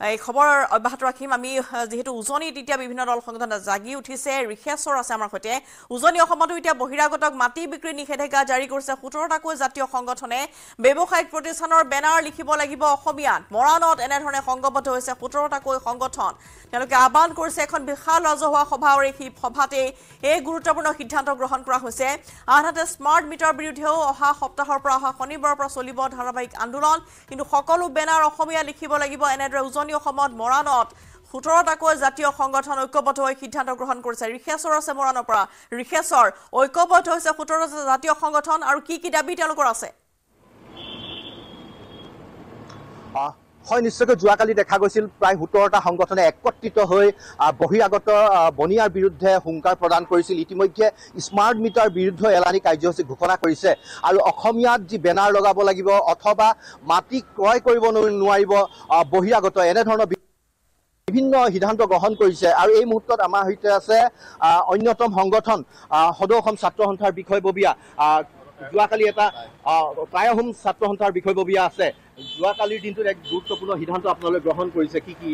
Speaker 1: এই খবৰ অব্যাহত ৰাখিম। আমি যিহেতু উজনিত এতিয়া বিভিন্ন দল সংগঠন জাগি উঠিছে। ৰিখেশ্বৰ আছে আমাৰ সৈতে। উজনি অসমতো এতিয়া বহিৰাগতক মাটি বিক্ৰী নিষেধাজ্ঞা জাৰি কৰিছে। সোতৰটাকৈ জাতীয় সংগঠনে ব্যৱসায়িক প্ৰতিষ্ঠানৰ বেনাৰ লিখিব লাগিব অসমীয়াত। মৰাণত এনেধৰণে সংঘবদ্ধ হৈছে সোতৰটাকৈ সংগঠন। তেওঁলোকে আহ্বান কৰিছে এখন বিশাল ৰাজহুৱা সভা আৰু এই সভাতেই এই গুৰুত্বপূৰ্ণ সিদ্ধান্ত গ্ৰহণ কৰা হৈছে। আনহাতে স্মাৰ্ট মিটাৰ বিৰুদ্ধেও অহা সপ্তাহৰ পৰা অহা শনিবাৰৰ পৰা চলিব ধাৰাবাহিক আন্দোলন। কিন্তু সকলো বেনাৰ অসমীয়া লিখিব লাগিব। এনেদৰে উজনি অসমত মৰাণত সোতৰটাকৈ জাতীয় সংগঠন ঐক্যবদ্ধ হৈ সিদ্ধান্ত গ্ৰহণ কৰিছে। ৰিখেশ্বৰ আছে মৰাণৰ পৰা। ৰিখেশ্বৰ ঐক্যবদ্ধ হৈছে সোতৰটা জাতীয় সংগঠন আৰু কি কি দাবী তেওঁলোকৰ আছে?
Speaker 11: হয় নিশ্চয়কৈ যোৱাকালি দেখা গৈছিল প্ৰায় সোতৰটা সংগঠনে একত্ৰিত হৈ বহিৰাগত বনিয়াৰ বিৰুদ্ধে হুংকাৰ প্ৰদান কৰিছিল। ইতিমধ্যে স্মাৰ্ট মিটাৰ বিৰুদ্ধে এলানি কাৰ্যসূচী ঘোষণা কৰিছে। আৰু অসমীয়াত যি বেনাৰ লগাব লাগিব অথবা মাটি ক্ৰয় কৰিব নোৱাৰিব বহিৰাগত এনেধৰণৰ বিভিন্ন সিদ্ধান্ত গ্ৰহণ কৰিছে। আৰু এই মুহূৰ্তত আমাৰ সৈতে আছে অন্যতম সংগঠন সদৌ অসম ছাত্ৰ সন্থাৰ বিষয়ববীয়া যোৱাকালি এটা অসম ছাত্ৰ সন্থাৰ বিষয়ববীয়া আছে। যোৱাকালিৰ দিনটোত এক গুৰুত্বপূৰ্ণ সিদ্ধান্ত আপোনালোকে গ্ৰহণ কৰিছে। কি কি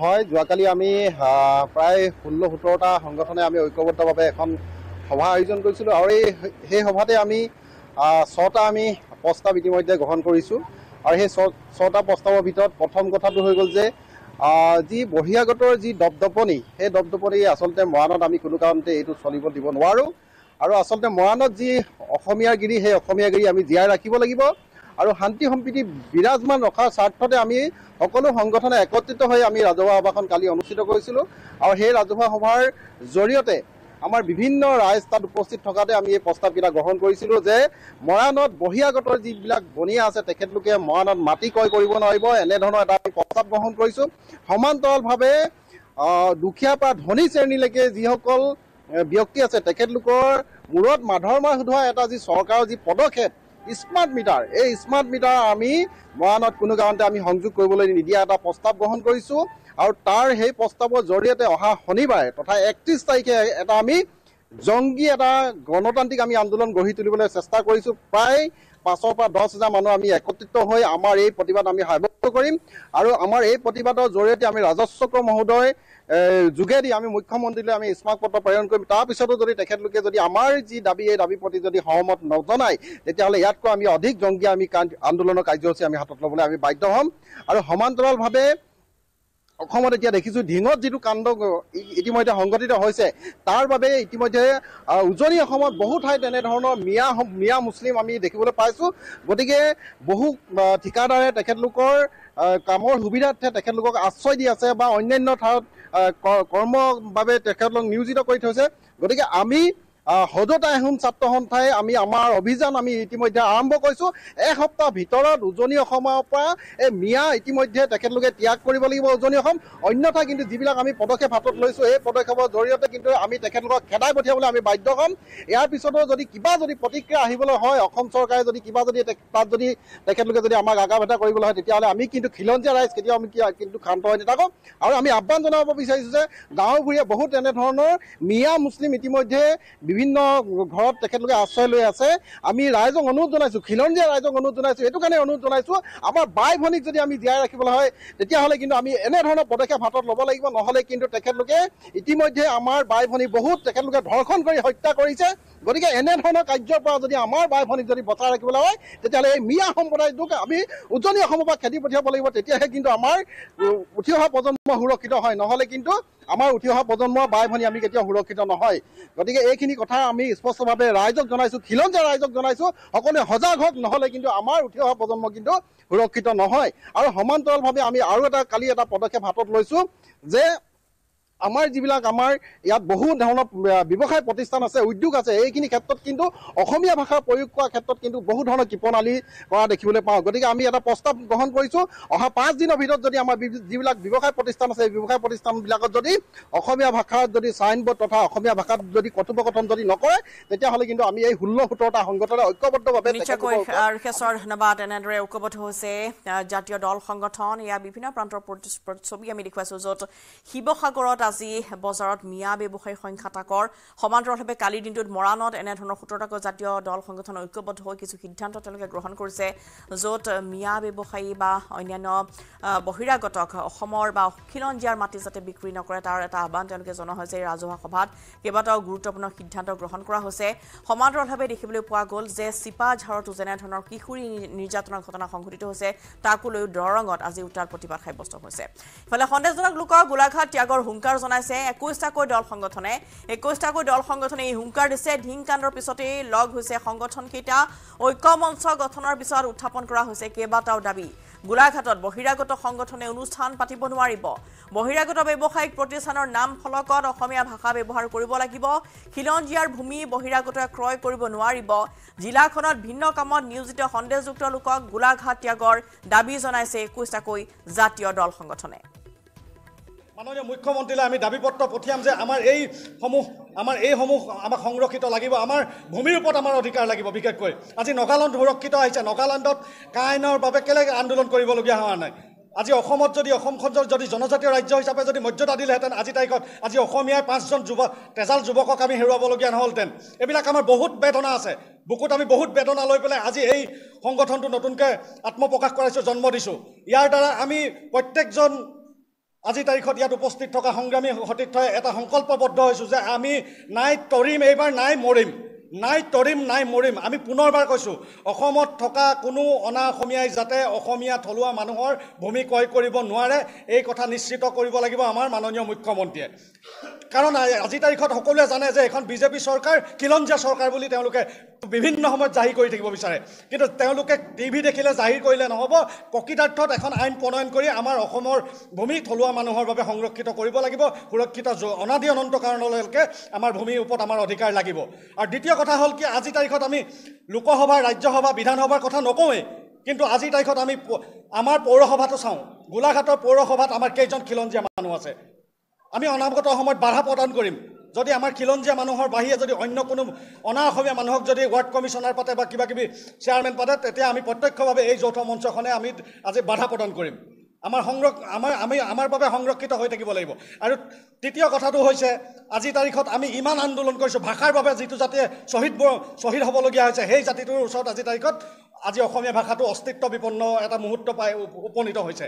Speaker 12: হয় যোৱাকালি আমি প্ৰায় ষোল্ল সোতৰটা সংগঠনে আমি ঐক্যবদ্ধভাৱে এখন সভা আয়োজন কৰিছিলোঁ আৰু এই সেই সভাতে আমি ছটা আমি প্ৰস্তাৱ ইতিমধ্যে গ্ৰহণ কৰিছোঁ। আৰু সেই ছটা প্ৰস্তাৱৰ ভিতৰত প্ৰথম কথাটো হৈ গ'ল যে যি বহিৰাগতৰ যি দপদপনি সেই দপদপনি আচলতে মৰাণত আমি কোনো কাৰণতে এইটো চলিব দিব নোৱাৰোঁ। আৰু আচলতে মৰাণত যি অসমীয়াগিৰি সেই অসমীয়াগিৰি আমি জীয়াই ৰাখিব লাগিব। আৰু শান্তি সম্প্ৰীতি বিৰাজমান ৰখাৰ স্বাৰ্থতে আমি সকলো সংগঠনে একত্ৰিত হৈ আমি ৰাজহুৱা সভাখন কালি অনুষ্ঠিত কৰিছিলোঁ। আৰু সেই ৰাজহুৱা সভাৰ জৰিয়তে আমাৰ বিভিন্ন ৰাইজ তাত উপস্থিত থকাতে আমি এই প্ৰস্তাৱকেইটা গ্ৰহণ কৰিছিলোঁ যে মৰাণত বহিৰাগতৰ যিবিলাক বনিয়া আছে তেখেতলোকে মৰাণত মাটি ক্ৰয় কৰিব নোৱাৰিব। এনেধৰণৰ এটা আমি প্ৰস্তাৱ গ্ৰহণ কৰিছোঁ। সমান্তৰালভাৱে দুখীয়াৰ পৰা ধনী শ্ৰেণীলৈকে যিসকল ব্যক্তি আছে। তেখেতলোকৰ মূৰত মাধৰ মাহ সোধোৱা এটা যি চৰকাৰৰ যি পদক্ষেপ স্মাৰ্ট মিটাৰ এই স্মাৰ্ট মিটাৰ আমি মৰাণত কোনো কাৰণতে আমি সংযোগ কৰিবলৈ নিদিয়া এটা প্ৰস্তাৱ গ্ৰহণ কৰিছোঁ আৰু তাৰ সেই প্ৰস্তাৱৰ জৰিয়তে অহা শনিবাৰে তথা একত্ৰিছ তাৰিখে এটা আমি জংগী এটা গণতান্ত্ৰিক আমি আন্দোলন গঢ়ি তুলিবলৈ চেষ্টা কৰিছোঁ। প্ৰায় পাঁচৰ পৰা দহ হাজাৰ মানুহ আমি একত্ৰিত হৈ আমাৰ এই প্ৰতিবাদ আমি সাব্যস্ত কৰিম। আৰু আমাৰ এই প্ৰতিবাদৰ জৰিয়তে আমি ৰাজচক্ৰ মহোদয় যোগেদি আমি মুখ্যমন্ত্ৰীলৈ আমি স্মাৰক পত্ৰ প্ৰেৰণ কৰিম। তাৰপিছতো যদি তেখেতলোকে যদি আমাৰ যি দাবী এই দাবীৰ প্ৰতি যদি সহমত নজনায় তেতিয়াহ'লে ইয়াতকৈ আমি অধিক জংগী আমি আন্দোলনৰ কাৰ্যসূচী আমি হাতত ল'বলৈ আমি বাধ্য হ'ম। আৰু সমান্তৰালভাৱে অসমত এতিয়া দেখিছোঁ ঢিঙত যিটো কাণ্ড ইতিমধ্যে সংঘটিত হৈছে তাৰ বাবে ইতিমধ্যে উজনি অসমত বহু ঠাইত এনেধৰণৰ মিয়া মিয়া মুছলিম আমি দেখিবলৈ পাইছোঁ। গতিকে বহু ঠিকাদাৰে তেখেতলোকৰ কামৰ সুবিধাৰ্থে তেখেতলোকক আশ্ৰয় দি আছে বা অন্যান্য ঠাইত কৰ্মৰ বাবে তেখেতলোক নিয়োজিত কৰি থৈছে। গতিকে আমি সদতা এহোম ছাত্ৰ সন্থাই। আমি আমাৰ অভিযান আমি ইতিমধ্যে আৰম্ভ কৰিছোঁ। এসপ্তাহ ভিতৰত উজনি অসমৰ পৰা এই মিয়া ইতিমধ্যে তেখেতলোকে ত্যাগ কৰিব লাগিব উজনি অসম। অন্যথা কিন্তু যিবিলাক আমি পদক্ষেপ হাতত লৈছোঁ এই পদক্ষেপৰ জৰিয়তে কিন্তু আমি তেখেতলোকক খেদাই পঠিয়াবলৈ আমি বাধ্য হ'ম। ইয়াৰ পিছতো যদি কিবা যদি প্ৰতিক্ৰিয়া আহিবলৈ হয় অসম চৰকাৰে যদি কিবা যদি তাত যদি তেখেতলোকে যদি আমাক আগাভেটা কৰিবলৈ হয় তেতিয়াহ'লে আমি কিন্তু খিলঞ্জীয়া ৰাইজ কেতিয়াও আমি কিন্তু ক্ষান্ত হৈ নাথাকোঁ। আৰু আমি আহ্বান জনাব বিচাৰিছোঁ যে গাঁওবুঢ়ীয়ে বহুত তেনেধৰণৰ মিয়া মুছলিম ইতিমধ্যে বিভিন্ন ঘৰত তেখেতলোকে আশ্ৰয় লৈ আছে। আমি ৰাইজক অনুৰোধ জনাইছোঁ খিলঞ্জীয়া ৰাইজক অনুৰোধ জনাইছোঁ এইটো কাৰণে অনুৰোধ জনাইছোঁ আমাৰ বাই ভনীক যদি আমি জীয়াই ৰাখিবলৈ হয় তেতিয়াহ'লে কিন্তু আমি এনেধৰণৰ পদক্ষেপ হাতত ল'ব লাগিব নহ'লে কিন্তু তেখেতলোকে ইতিমধ্যে আমাৰ বাই ভনী বহুত তেখেতলোকে ধৰ্ষণ কৰি হত্যা কৰিছে। গতিকে এনেধৰণৰ কাৰ্যৰ পৰা যদি আমাৰ বাই ভনীক যদি বচাই ৰাখিবলৈ হয় তেতিয়াহ'লে এই মিয়া সম্প্ৰদায়টোক আমি উজনি অসমৰ পৰা খেদি পঠিয়াব লাগিব তেতিয়াহে কিন্তু আমাৰ উঠি অহা প্ৰজন্ম সুৰক্ষিত হয়। নহ'লে কিন্তু আমাৰ উঠি অহা প্ৰজন্মৰ বাই ভনী আমি কেতিয়াও সুৰক্ষিত নহয়। গতিকে এইখিনি কথা আমি স্পষ্টভাৱে ৰাইজক জনাইছোঁ খিলঞ্জীয়া ৰাইজক জনাইছোঁ। সকলোৱে সজাগ হওক নহ'লে কিন্তু আমাৰ উঠি অহা প্ৰজন্ম কিন্তু সুৰক্ষিত নহয়। আৰু সমান্তৰালভাৱে আমি আৰু এটা কালি এটা পদক্ষেপ হাতত লৈছোঁ যে আমাৰ যিবিলাক আমাৰ ইয়াত বহু ধৰণৰ ব্যৱসায় প্ৰতিষ্ঠান আছে উদ্যোগ আছে এইখিনি ক্ষেত্ৰত কিন্তু অসমীয়া ভাষাৰ প্ৰয়োগ কৰাৰ ক্ষেত্ৰত কিন্তু বহু ধৰণৰ কৃপণালী কৰা দেখিবলৈ পাওঁ। গতিকে আমি এটা প্ৰস্তাৱ গ্ৰহণ কৰিছোঁ অহা পাঁচ দিনৰ ভিতৰত যদি আমাৰ যিবিলাক ব্যৱসায় প্ৰতিষ্ঠান আছে এই ব্যৱসায় প্ৰতিষ্ঠানবিলাকত যদি অসমীয়া ভাষাত যদি চাইনবোৰ্ড তথা অসমীয়া ভাষাত যদি কথোপকথন যদি নকৰে তেতিয়াহ'লে কিন্তু আমি এই ষোল্ল সোতৰটা সংগঠনে ঐক্যবদ্ধভাৱে
Speaker 1: ধন্যবাদ। এনেদৰে ঐক্যবদ্ধ হৈছে জাতীয় দল সংগঠন। এয়া বিভিন্ন প্ৰান্তৰ ছবি আমি দেখুৱাইছোঁ য'ত শিৱসাগৰত আজি বজাৰত মিয়া ব্যৱসায়ীৰ সংখ্যা তাকৰ। সমান্তৰালভাৱে কালিৰ দিনটোত মৰাণত এনেধৰণৰ সোতৰটাকৈ জাতীয় দল সংগঠন ঐক্যবদ্ধ হৈ কিছু সিদ্ধান্ত তেওঁলোকে গ্ৰহণ কৰিছে য'ত মিয়া ব্যৱসায়ী বা অন্যান্য বহিৰাগতক অসমৰ বা খিলঞ্জীয়াৰ মাটি যাতে বিক্ৰী নকৰে তাৰ এটা আহ্বান তেওঁলোকে জনোৱা হৈছে ৰাজহুৱা সভাত। কেইবাটাও গুৰুত্বপূৰ্ণ সিদ্ধান্ত গ্ৰহণ কৰা হৈছে। সমান্তৰালভাৱে দেখিবলৈ পোৱা গ'ল যে চিপাঝাৰতো যেনেধৰণৰ কিশোৰী নিৰ্যাতনৰ ঘটনা সংঘটিত হৈছে তাকো লৈ দৰঙত আজি উত্তাল প্ৰতিবাদ সাব্যস্ত হৈছে। ইফালে সন্দেহজনক লোকক গোলাঘাট ত্যাগৰ হুংকাৰ জনাইছে। একৈশটাকৈ দল সংগঠনে একৈশটাকৈ দল সংগঠনে এই হুংকাৰ দিছে। ঢিংকাণ্ডৰ পিছতেই লগ হৈছে সংগঠনকেইটা। ঐক্য মঞ্চ গঠনৰ পিছত উত্থাপন কৰা হৈছে কেইবাটাও দাবী। গোলাঘাটত বহিৰাগত সংগঠনে অনুষ্ঠান পাতিব নোৱাৰিব। বহিৰাগত ব্যৱসায়িক প্ৰতিষ্ঠানৰ নাম ফলকত অসমীয়া ভাষা ব্যৱহাৰ কৰিব লাগিব। খিলঞ্জীয়াৰ ভূমি বহিৰাগতই ক্ৰয় কৰিব নোৱাৰিব। জিলাখনত ভিন্ন কামত নিয়োজিত সন্দেহযুক্ত লোকক গোলাঘাট ত্যাগৰ দাবী জনাইছে একৈশটাকৈ জাতীয় দল সংগঠনে।
Speaker 13: মাননীয় মুখ্যমন্ত্ৰীলৈ আমি দাবী পত্ৰ পঠিয়াম যে আমাৰ এইসমূহ আমাৰ এইসমূহ আমাক সংৰক্ষিত লাগিব আমাৰ ভূমিৰ ওপৰত আমাৰ অধিকাৰ লাগিব বিশেষকৈ। আজি নগালেণ্ড সুৰক্ষিত আহিছে নগালেণ্ডত কা আইনৰ বাবে কেলৈ আন্দোলন কৰিবলগীয়া হোৱা নাই? আজি অসমত যদি অসমখন যদি জনজাতীয় ৰাজ্য হিচাপে যদি মৰ্যাদা দিলেহেঁতেন আজি তাৰিখত আজি অসমীয়াই পাঁচজন যুৱ তেজাল যুৱকক আমি হেৰুৱাবলগীয়া নহ'লহেঁতেন। এইবিলাক আমাৰ বহুত বেদনা আছে। বুকুত আমি বহুত বেদনা লৈ পেলাই আজি এই সংগঠনটো নতুনকৈ আত্মপ্ৰকাশ কৰাইছোঁ জন্ম দিছোঁ। ইয়াৰ দ্বাৰা আমি প্ৰত্যেকজন আজি তাৰিখত ইয়াত উপস্থিত থকা সংগ্ৰামী সতীৰ্থই এটা সংকল্পবদ্ধ হৈছোঁ যে আমি নাই তৰিম এইবাৰ নাই মৰিম। নাই তৰিম নাই মৰিম। আমি পুনৰবাৰ কৈছোঁ অসমত থকা কোনো অনা অসমীয়াই যাতে অসমীয়া থলুৱা মানুহৰ ভূমি ক্ৰয় কৰিব নোৱাৰে এই কথা নিশ্চিত কৰিব লাগিব আমাৰ মাননীয় মুখ্যমন্ত্ৰীয়ে। কাৰণ আ- আজি তাৰিখত সকলোৱে জানে যে এখন বিজেপি চৰকাৰ খিলঞ্জীয়া চৰকাৰ বুলি তেওঁলোকে বিভিন্ন সময়ত জাহিৰ কৰি থাকিব বিচাৰে। কিন্তু তেওঁলোকে টিভি দেখিলে জাহিৰ কৰিলে নহ'ব প্ৰকৃতাৰ্থত এখন আইন প্ৰণয়ন কৰি আমাৰ অসমৰ ভূমি থলুৱা মানুহৰ বাবে সংৰক্ষিত কৰিব লাগিব সুৰক্ষিত অনাদি অনন্ত কাৰণলৈকে আমাৰ ভূমিৰ ওপৰত আমাৰ অধিকাৰ লাগিব। আৰু দ্বিতীয় কথা হ'ল কি আজি তাৰিখত আমি লোকসভা ৰাজ্যসভা বিধানসভাৰ কথা নকওঁৱেই কিন্তু আজিৰ তাৰিখত আমি আমাৰ পৌৰসভাটো চাওঁ। গোলাঘাটৰ পৌৰসভাত আমাৰ কেইজন খিলঞ্জীয়া মানুহ আছে। আমি অনাগত সময়ত বাধা প্ৰদান কৰিম। যদি আমাৰ খিলঞ্জীয়া মানুহৰ বাহিৰে যদি অন্য কোনো অনা অসমীয়া মানুহক যদি ৱাৰ্ড কমিশ্যনাৰ পাতে বা কিবা কিবি চেয়াৰমেন পাতে তেতিয়া আমি প্ৰত্যক্ষভাৱে এই যৌথ মঞ্চখনে আমি আজি বাধা প্ৰদান কৰিম। আমাৰ সংৰক্ষ আমাৰ আমি আমাৰ বাবে সংৰক্ষিত হৈ থাকিব লাগিব। আৰু তৃতীয় কথাটো হৈছে আজিৰ তাৰিখত আমি ইমান আন্দোলন কৰিছোঁ ভাষাৰ বাবে যিটো জাতিয়ে শ্বহীদ শ্বহীদ হ'বলগীয়া হৈছে সেই জাতিটোৰ ওচৰত আজিৰ তাৰিখত আজি অসমীয়া ভাষাটো অস্তিত্ব বিপন্ন এটা মুহূৰ্ত পাই উপ- উপনীত হৈছে।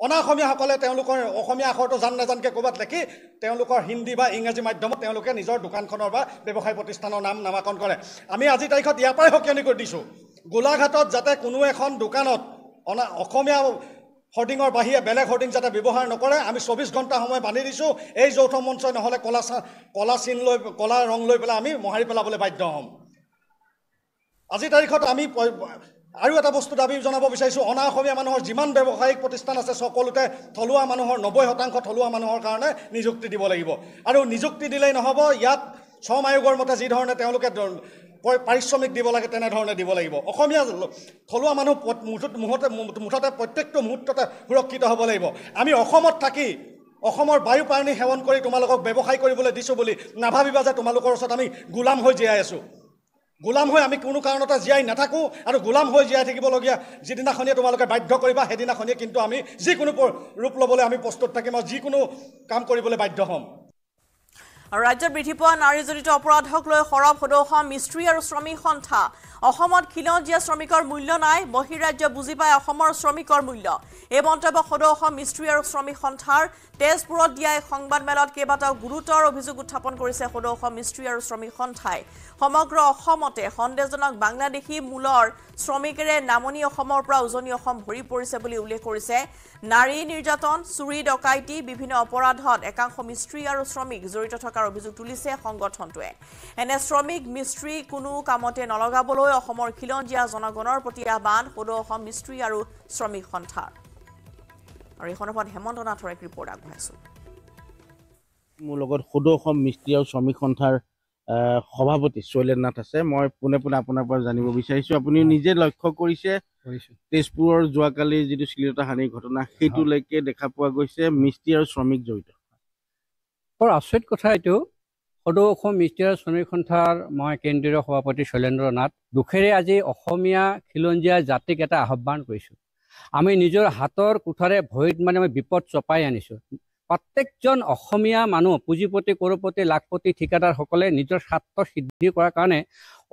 Speaker 13: অনা অসমীয়াসকলে তেওঁলোকৰ অসমীয়া আখৰটো জান নাজানকৈ ক'ৰবাত লিখি তেওঁলোকৰ হিন্দী বা ইংৰাজী মাধ্যমত তেওঁলোকে নিজৰ দোকানখনৰ বা ব্যৱসায় প্ৰতিষ্ঠানৰ নাম নামাকৰণ কৰে। আমি আজিৰ তাৰিখত ইয়াৰ পৰাই সকিয়ানি কৰি দিছোঁ। গোলাঘাটত যাতে কোনো এখন দোকানত অনা অসমীয়া হৰ্ডিঙৰ বাহিৰে বেলেগ হৰ্ডিং যাতে ব্যৱহাৰ নকৰে আমি চৌবিছ ঘণ্টা সময় বান্ধি দিছোঁ। এই যৌথ মঞ্চই নহ'লে ক'লা ক'লা চিন লৈ ক'লা ৰং লৈ পেলাই আমি মোহাৰি পেলাবলৈ বাধ্য হ'ম। আজিৰ তাৰিখত আমি আৰু এটা বস্তু দাবী জনাব বিচাৰিছোঁ অনা অসমীয়া মানুহৰ যিমান ব্যৱসায়িক প্ৰতিষ্ঠান আছে সকলোতে থলুৱা মানুহৰ নব্বৈ শতাংশ থলুৱা মানুহৰ কাৰণে নিযুক্তি দিব লাগিব। আৰু নিযুক্তি দিলেই নহ'ব ইয়াত শ্ৰম আয়োগৰ মতে যিধৰণে তেওঁলোকে পাৰিশ্ৰমিক দিব লাগে তেনেধৰণে দিব লাগিব। অসমীয়া থলুৱা মানুহ মুঠত- মুঠতে প্ৰত্যেকটো মুহূৰ্ততে সুৰক্ষিত হ'ব লাগিব। আমি অসমত থাকি অসমৰ বায়ু প্ৰাণী সেৱন কৰি তোমালোকক ব্যৱসায় কৰিবলৈ দিছোঁ বুলি নাভাবিবা যে তোমালোকৰ ওচৰত আমি গোলাম হৈ জীয়াই আছোঁ। গোলাম হৈ আমি কোনো কাৰণতে জীয়াই নাথাকোঁ আৰু গোলাম হৈ জীয়াই থাকিবলগীয়া যিদিনাখনিয়ে তোমালোকে বাধ্য কৰিবা সেইদিনাখনিয়ে কিন্তু আমি যিকোনো ৰূপ ল'বলৈ আমি প্ৰস্তুত থাকিম আৰু যিকোনো কাম কৰিবলৈ বাধ্য হ'ম।
Speaker 1: আৰু ৰাজ্যত বৃদ্ধি পোৱা নাৰীজনিত অপৰাধক লৈ সৰব সদৌসম মিস্ত্ৰী আৰু শ্ৰমিক সন্থা। অসমত খিলঞ্জীয়া শ্ৰমিকৰ মূল্য নাই বহিৰাজ্য বুজি পায় অসমৰ শ্ৰমিকৰ মূল্য। এই মন্তব্য সদৌসম মিস্ত্ৰী আৰু শ্ৰমিক সন্থাৰ তেজপুৰত দিয়া এক সংবাদমেলত কেইবাটাও গুৰুতৰ অভিযোগ উত্থাপন কৰিছে সদৌসম মিস্ত্ৰী আৰু শ্ৰমিক সন্থাই। সমগ্ৰ অসমতে সন্দেহজনক বাংলাদেশী মূলৰ শ্ৰমিকেৰে নামনি অসমৰ পৰা উজনি অসম ভৰি পৰিছে বুলি উল্লেখ কৰিছে। নাৰী নিৰ্যাতন চুৰি ডকাইতি বিভিন্ন অপৰাধত একাংশ মিস্ত্ৰী আৰু শ্ৰমিক জড়িত থকাৰ অভিযোগ তুলিছে সংগঠনটোৱে। এনে শ্ৰমিক মিস্ত্ৰী কোনো কামতে নলগাবলৈ অসমৰ খিলঞ্জীয়া জনগণৰ প্ৰতি আহ্বান সদৌ অসম মিস্ত্ৰী আৰু শ্ৰমিক সন্থাৰ। আৰু এই সন্দৰ্ভত হেমন্ত নাথৰ এক ৰিপৰ্ট আগবঢ়াইছোঁ।
Speaker 14: মোৰ লগত সদৌ অসম মিস্ত্ৰী আৰু শ্ৰমিক সন্থাৰ সভাপতি শৈলেন নাথ আছে। মই পোনে পোনে আপোনাৰ পৰা জানিব বিচাৰিছো। আপুনি নিজে লক্ষ্য কৰিছে তেজপুৰৰ যোৱাকালি যিটো শ্লীলতা হানিৰ ঘটনা সেইটোলৈকে দেখা পোৱা গৈছে মিস্ত্ৰী আৰু শ্ৰমিক জড়িত।
Speaker 15: বৰ আচৰিত কথা এইটো। সদৌ অসম মিস্ত্ৰী আৰু শ্ৰমিক সন্থাৰ মই কেন্দ্ৰীয় সভাপতি শৈলেন্দ্ৰ নাথ দুখেৰে আজি অসমীয়া খিলঞ্জীয়া জাতিক এটা আহ্বান কৰিছোঁ। আমি নিজৰ হাতৰ কোঠাৰে ভৰিত মানে আমি বিপদ চপাই আনিছোঁ। প্ৰত্যেকজন অসমীয়া মানুহ পুঁজিপতি কৰোপতি লাখপতি ঠিকাদাৰসকলে নিজৰ স্বাৰ্থ সিদ্ধি কৰাৰ কাৰণে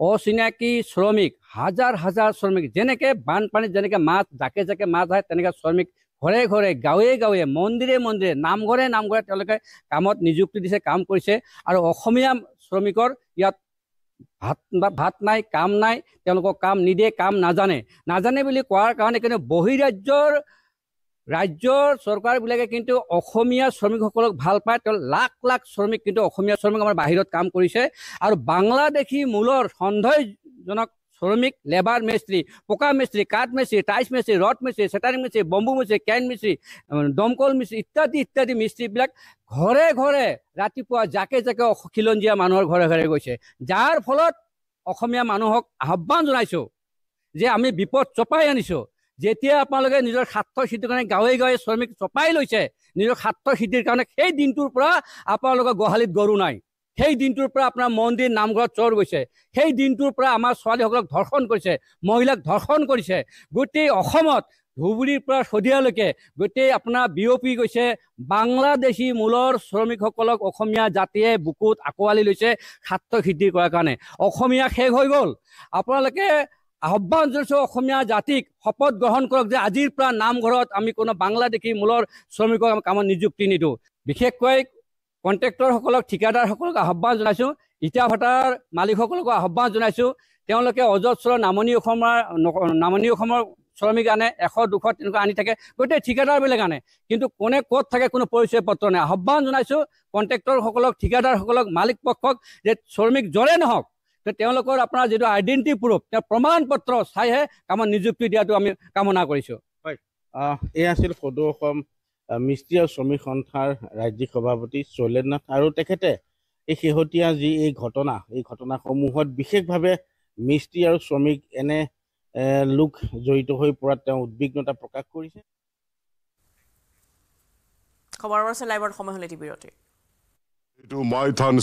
Speaker 15: অচিনাকি শ্ৰমিক হাজাৰ হাজাৰ শ্ৰমিক যেনেকৈ বানপানীত যেনেকৈ মাছ জাকে জাকে মাছ আহে তেনেকৈ শ্ৰমিক ঘৰে ঘৰে গাঁৱে গাঁৱে মন্দিৰে মন্দিৰে নামঘৰে নামঘৰে তেওঁলোকে কামত নিযুক্তি দিছে কাম কৰিছে আৰু অসমীয়া শ্ৰমিকৰ ইয়াত ভাত ভাত নাই কাম নাই তেওঁলোকক কাম নিদিয়ে কাম নাজানে। নাজানে বুলি কোৱাৰ কাৰণে কিন্তু বহিৰাজ্যৰ ৰাজ্যৰ চৰকাৰবিলাকে কিন্তু অসমীয়া শ্ৰমিকসকলক ভাল পায়। তেওঁ লাখ লাখ শ্ৰমিক কিন্তু অসমীয়া শ্ৰমিক আমাৰ বাহিৰত কাম কৰিছে। আৰু বাংলাদেশী মূলৰ সন্দেহজনক শ্ৰমিক লেবাৰ মিস্ত্ৰী পকা মিস্ত্ৰী কাঠ মিস্ত্ৰী টাইচ মিস্ত্ৰী ৰড মিস্ত্ৰী চেটাৰিং মিস্ত্ৰী বম্বু মিস্ত্ৰী কেন মিস্ত্ৰী দমকল মিস্ত্ৰী ইত্যাদি ইত্যাদি মিস্ত্ৰীবিলাক ঘৰে ঘৰে ৰাতিপুৱা জাকে জাকে খিলঞ্জীয়া মানুহৰ ঘৰে ঘৰে গৈছে। যাৰ ফলত অসমীয়া মানুহক আহ্বান জনাইছোঁ যে আমি বিপদ চপাই আনিছোঁ। যেতিয়া আপোনালোকে নিজৰ স্বাৰ্থ সিদ্ধিৰ কাৰণে গাঁৱে গাঁৱে শ্ৰমিক চপাই লৈছে নিজৰ স্বাৰ্থ সিদ্ধিৰ কাৰণে সেই দিনটোৰ পৰা আপোনালোকৰ গোহালিত গৰু নাই। সেই দিনটোৰ পৰা আপোনাৰ মন্দিৰ নামঘৰত চোৰ গৈছে সেই দিনটোৰ পৰা আমাৰ ছোৱালীসকলক ধৰ্ষণ কৰিছে মহিলাক ধৰ্ষণ কৰিছে। গোটেই অসমত ধুবুৰীৰ পৰা শদিয়ালৈকে গোটেই আপোনাৰ বিয়পি গৈছে। বাংলাদেশী মূলৰ শ্ৰমিকসকলক অসমীয়া জাতিয়ে বুকুত আঁকোৱালি লৈছে স্বাৰ্থ সিদ্ধি কৰাৰ কাৰণে। অসমীয়া শেষ হৈ গ'ল। আপোনালোকে আহ্বান জনাইছোঁ অসমীয়া জাতিক শপত গ্ৰহণ কৰক যে আজিৰ পৰা নামঘৰত আমি কোনো বাংলাদেশী মূলৰ শ্ৰমিকক আমি কামত নিযুক্তি নিদিওঁ। বিশেষকৈ কণ্ট্ৰেক্টৰসকলক ঠিকাদাৰসকলক আহ্বান জনাইছোঁ ইটা ভাটাৰ মালিকসকলকো আহ্বান জনাইছোঁ। তেওঁলোকে অজস্ৰ নামনি অসমৰ নামনি অসমৰ শ্ৰমিক আনে এশ দুশ তেনেকুৱা আনি থাকে। গোটেই ঠিকাদাৰবিলাক আনে। কিন্তু কোনে ক'ত থাকে কোনো পৰিচয় পত্ৰ নাই। আহ্বান জনাইছোঁ কণ্ট্ৰেক্টৰসকলক ঠিকাদাৰসকলক মালিক পক্ষক যে শ্ৰমিক যৰে নহওক তেওঁলোকৰ আপোনাৰ যিটো আইডেণ্টি প্ৰুফ তেওঁ প্ৰমাণ পত্ৰ চাইহে কামত নিযুক্তি দিয়াটো আমি কামনা কৰিছোঁ।
Speaker 14: হয়। এই আছিল সদৌ অসম মিস্ত্ৰী আৰু শ্ৰমিক সন্থাৰ ৰাজ্যিক সভাপতি শৈলেন নাথ আৰু তেখেতে এই শেহতীয়া যি এই ঘটনা এই ঘটনাসমূহত বিশেষভাৱে মিস্ত্ৰী আৰু শ্ৰমিক এনে লোক জড়িত হৈ পৰাত তেওঁ উদ্বিগ্নতা প্ৰকাশ কৰিছে।
Speaker 1: খবৰ আছে লাইভৰ সময় হ'লে
Speaker 16: turn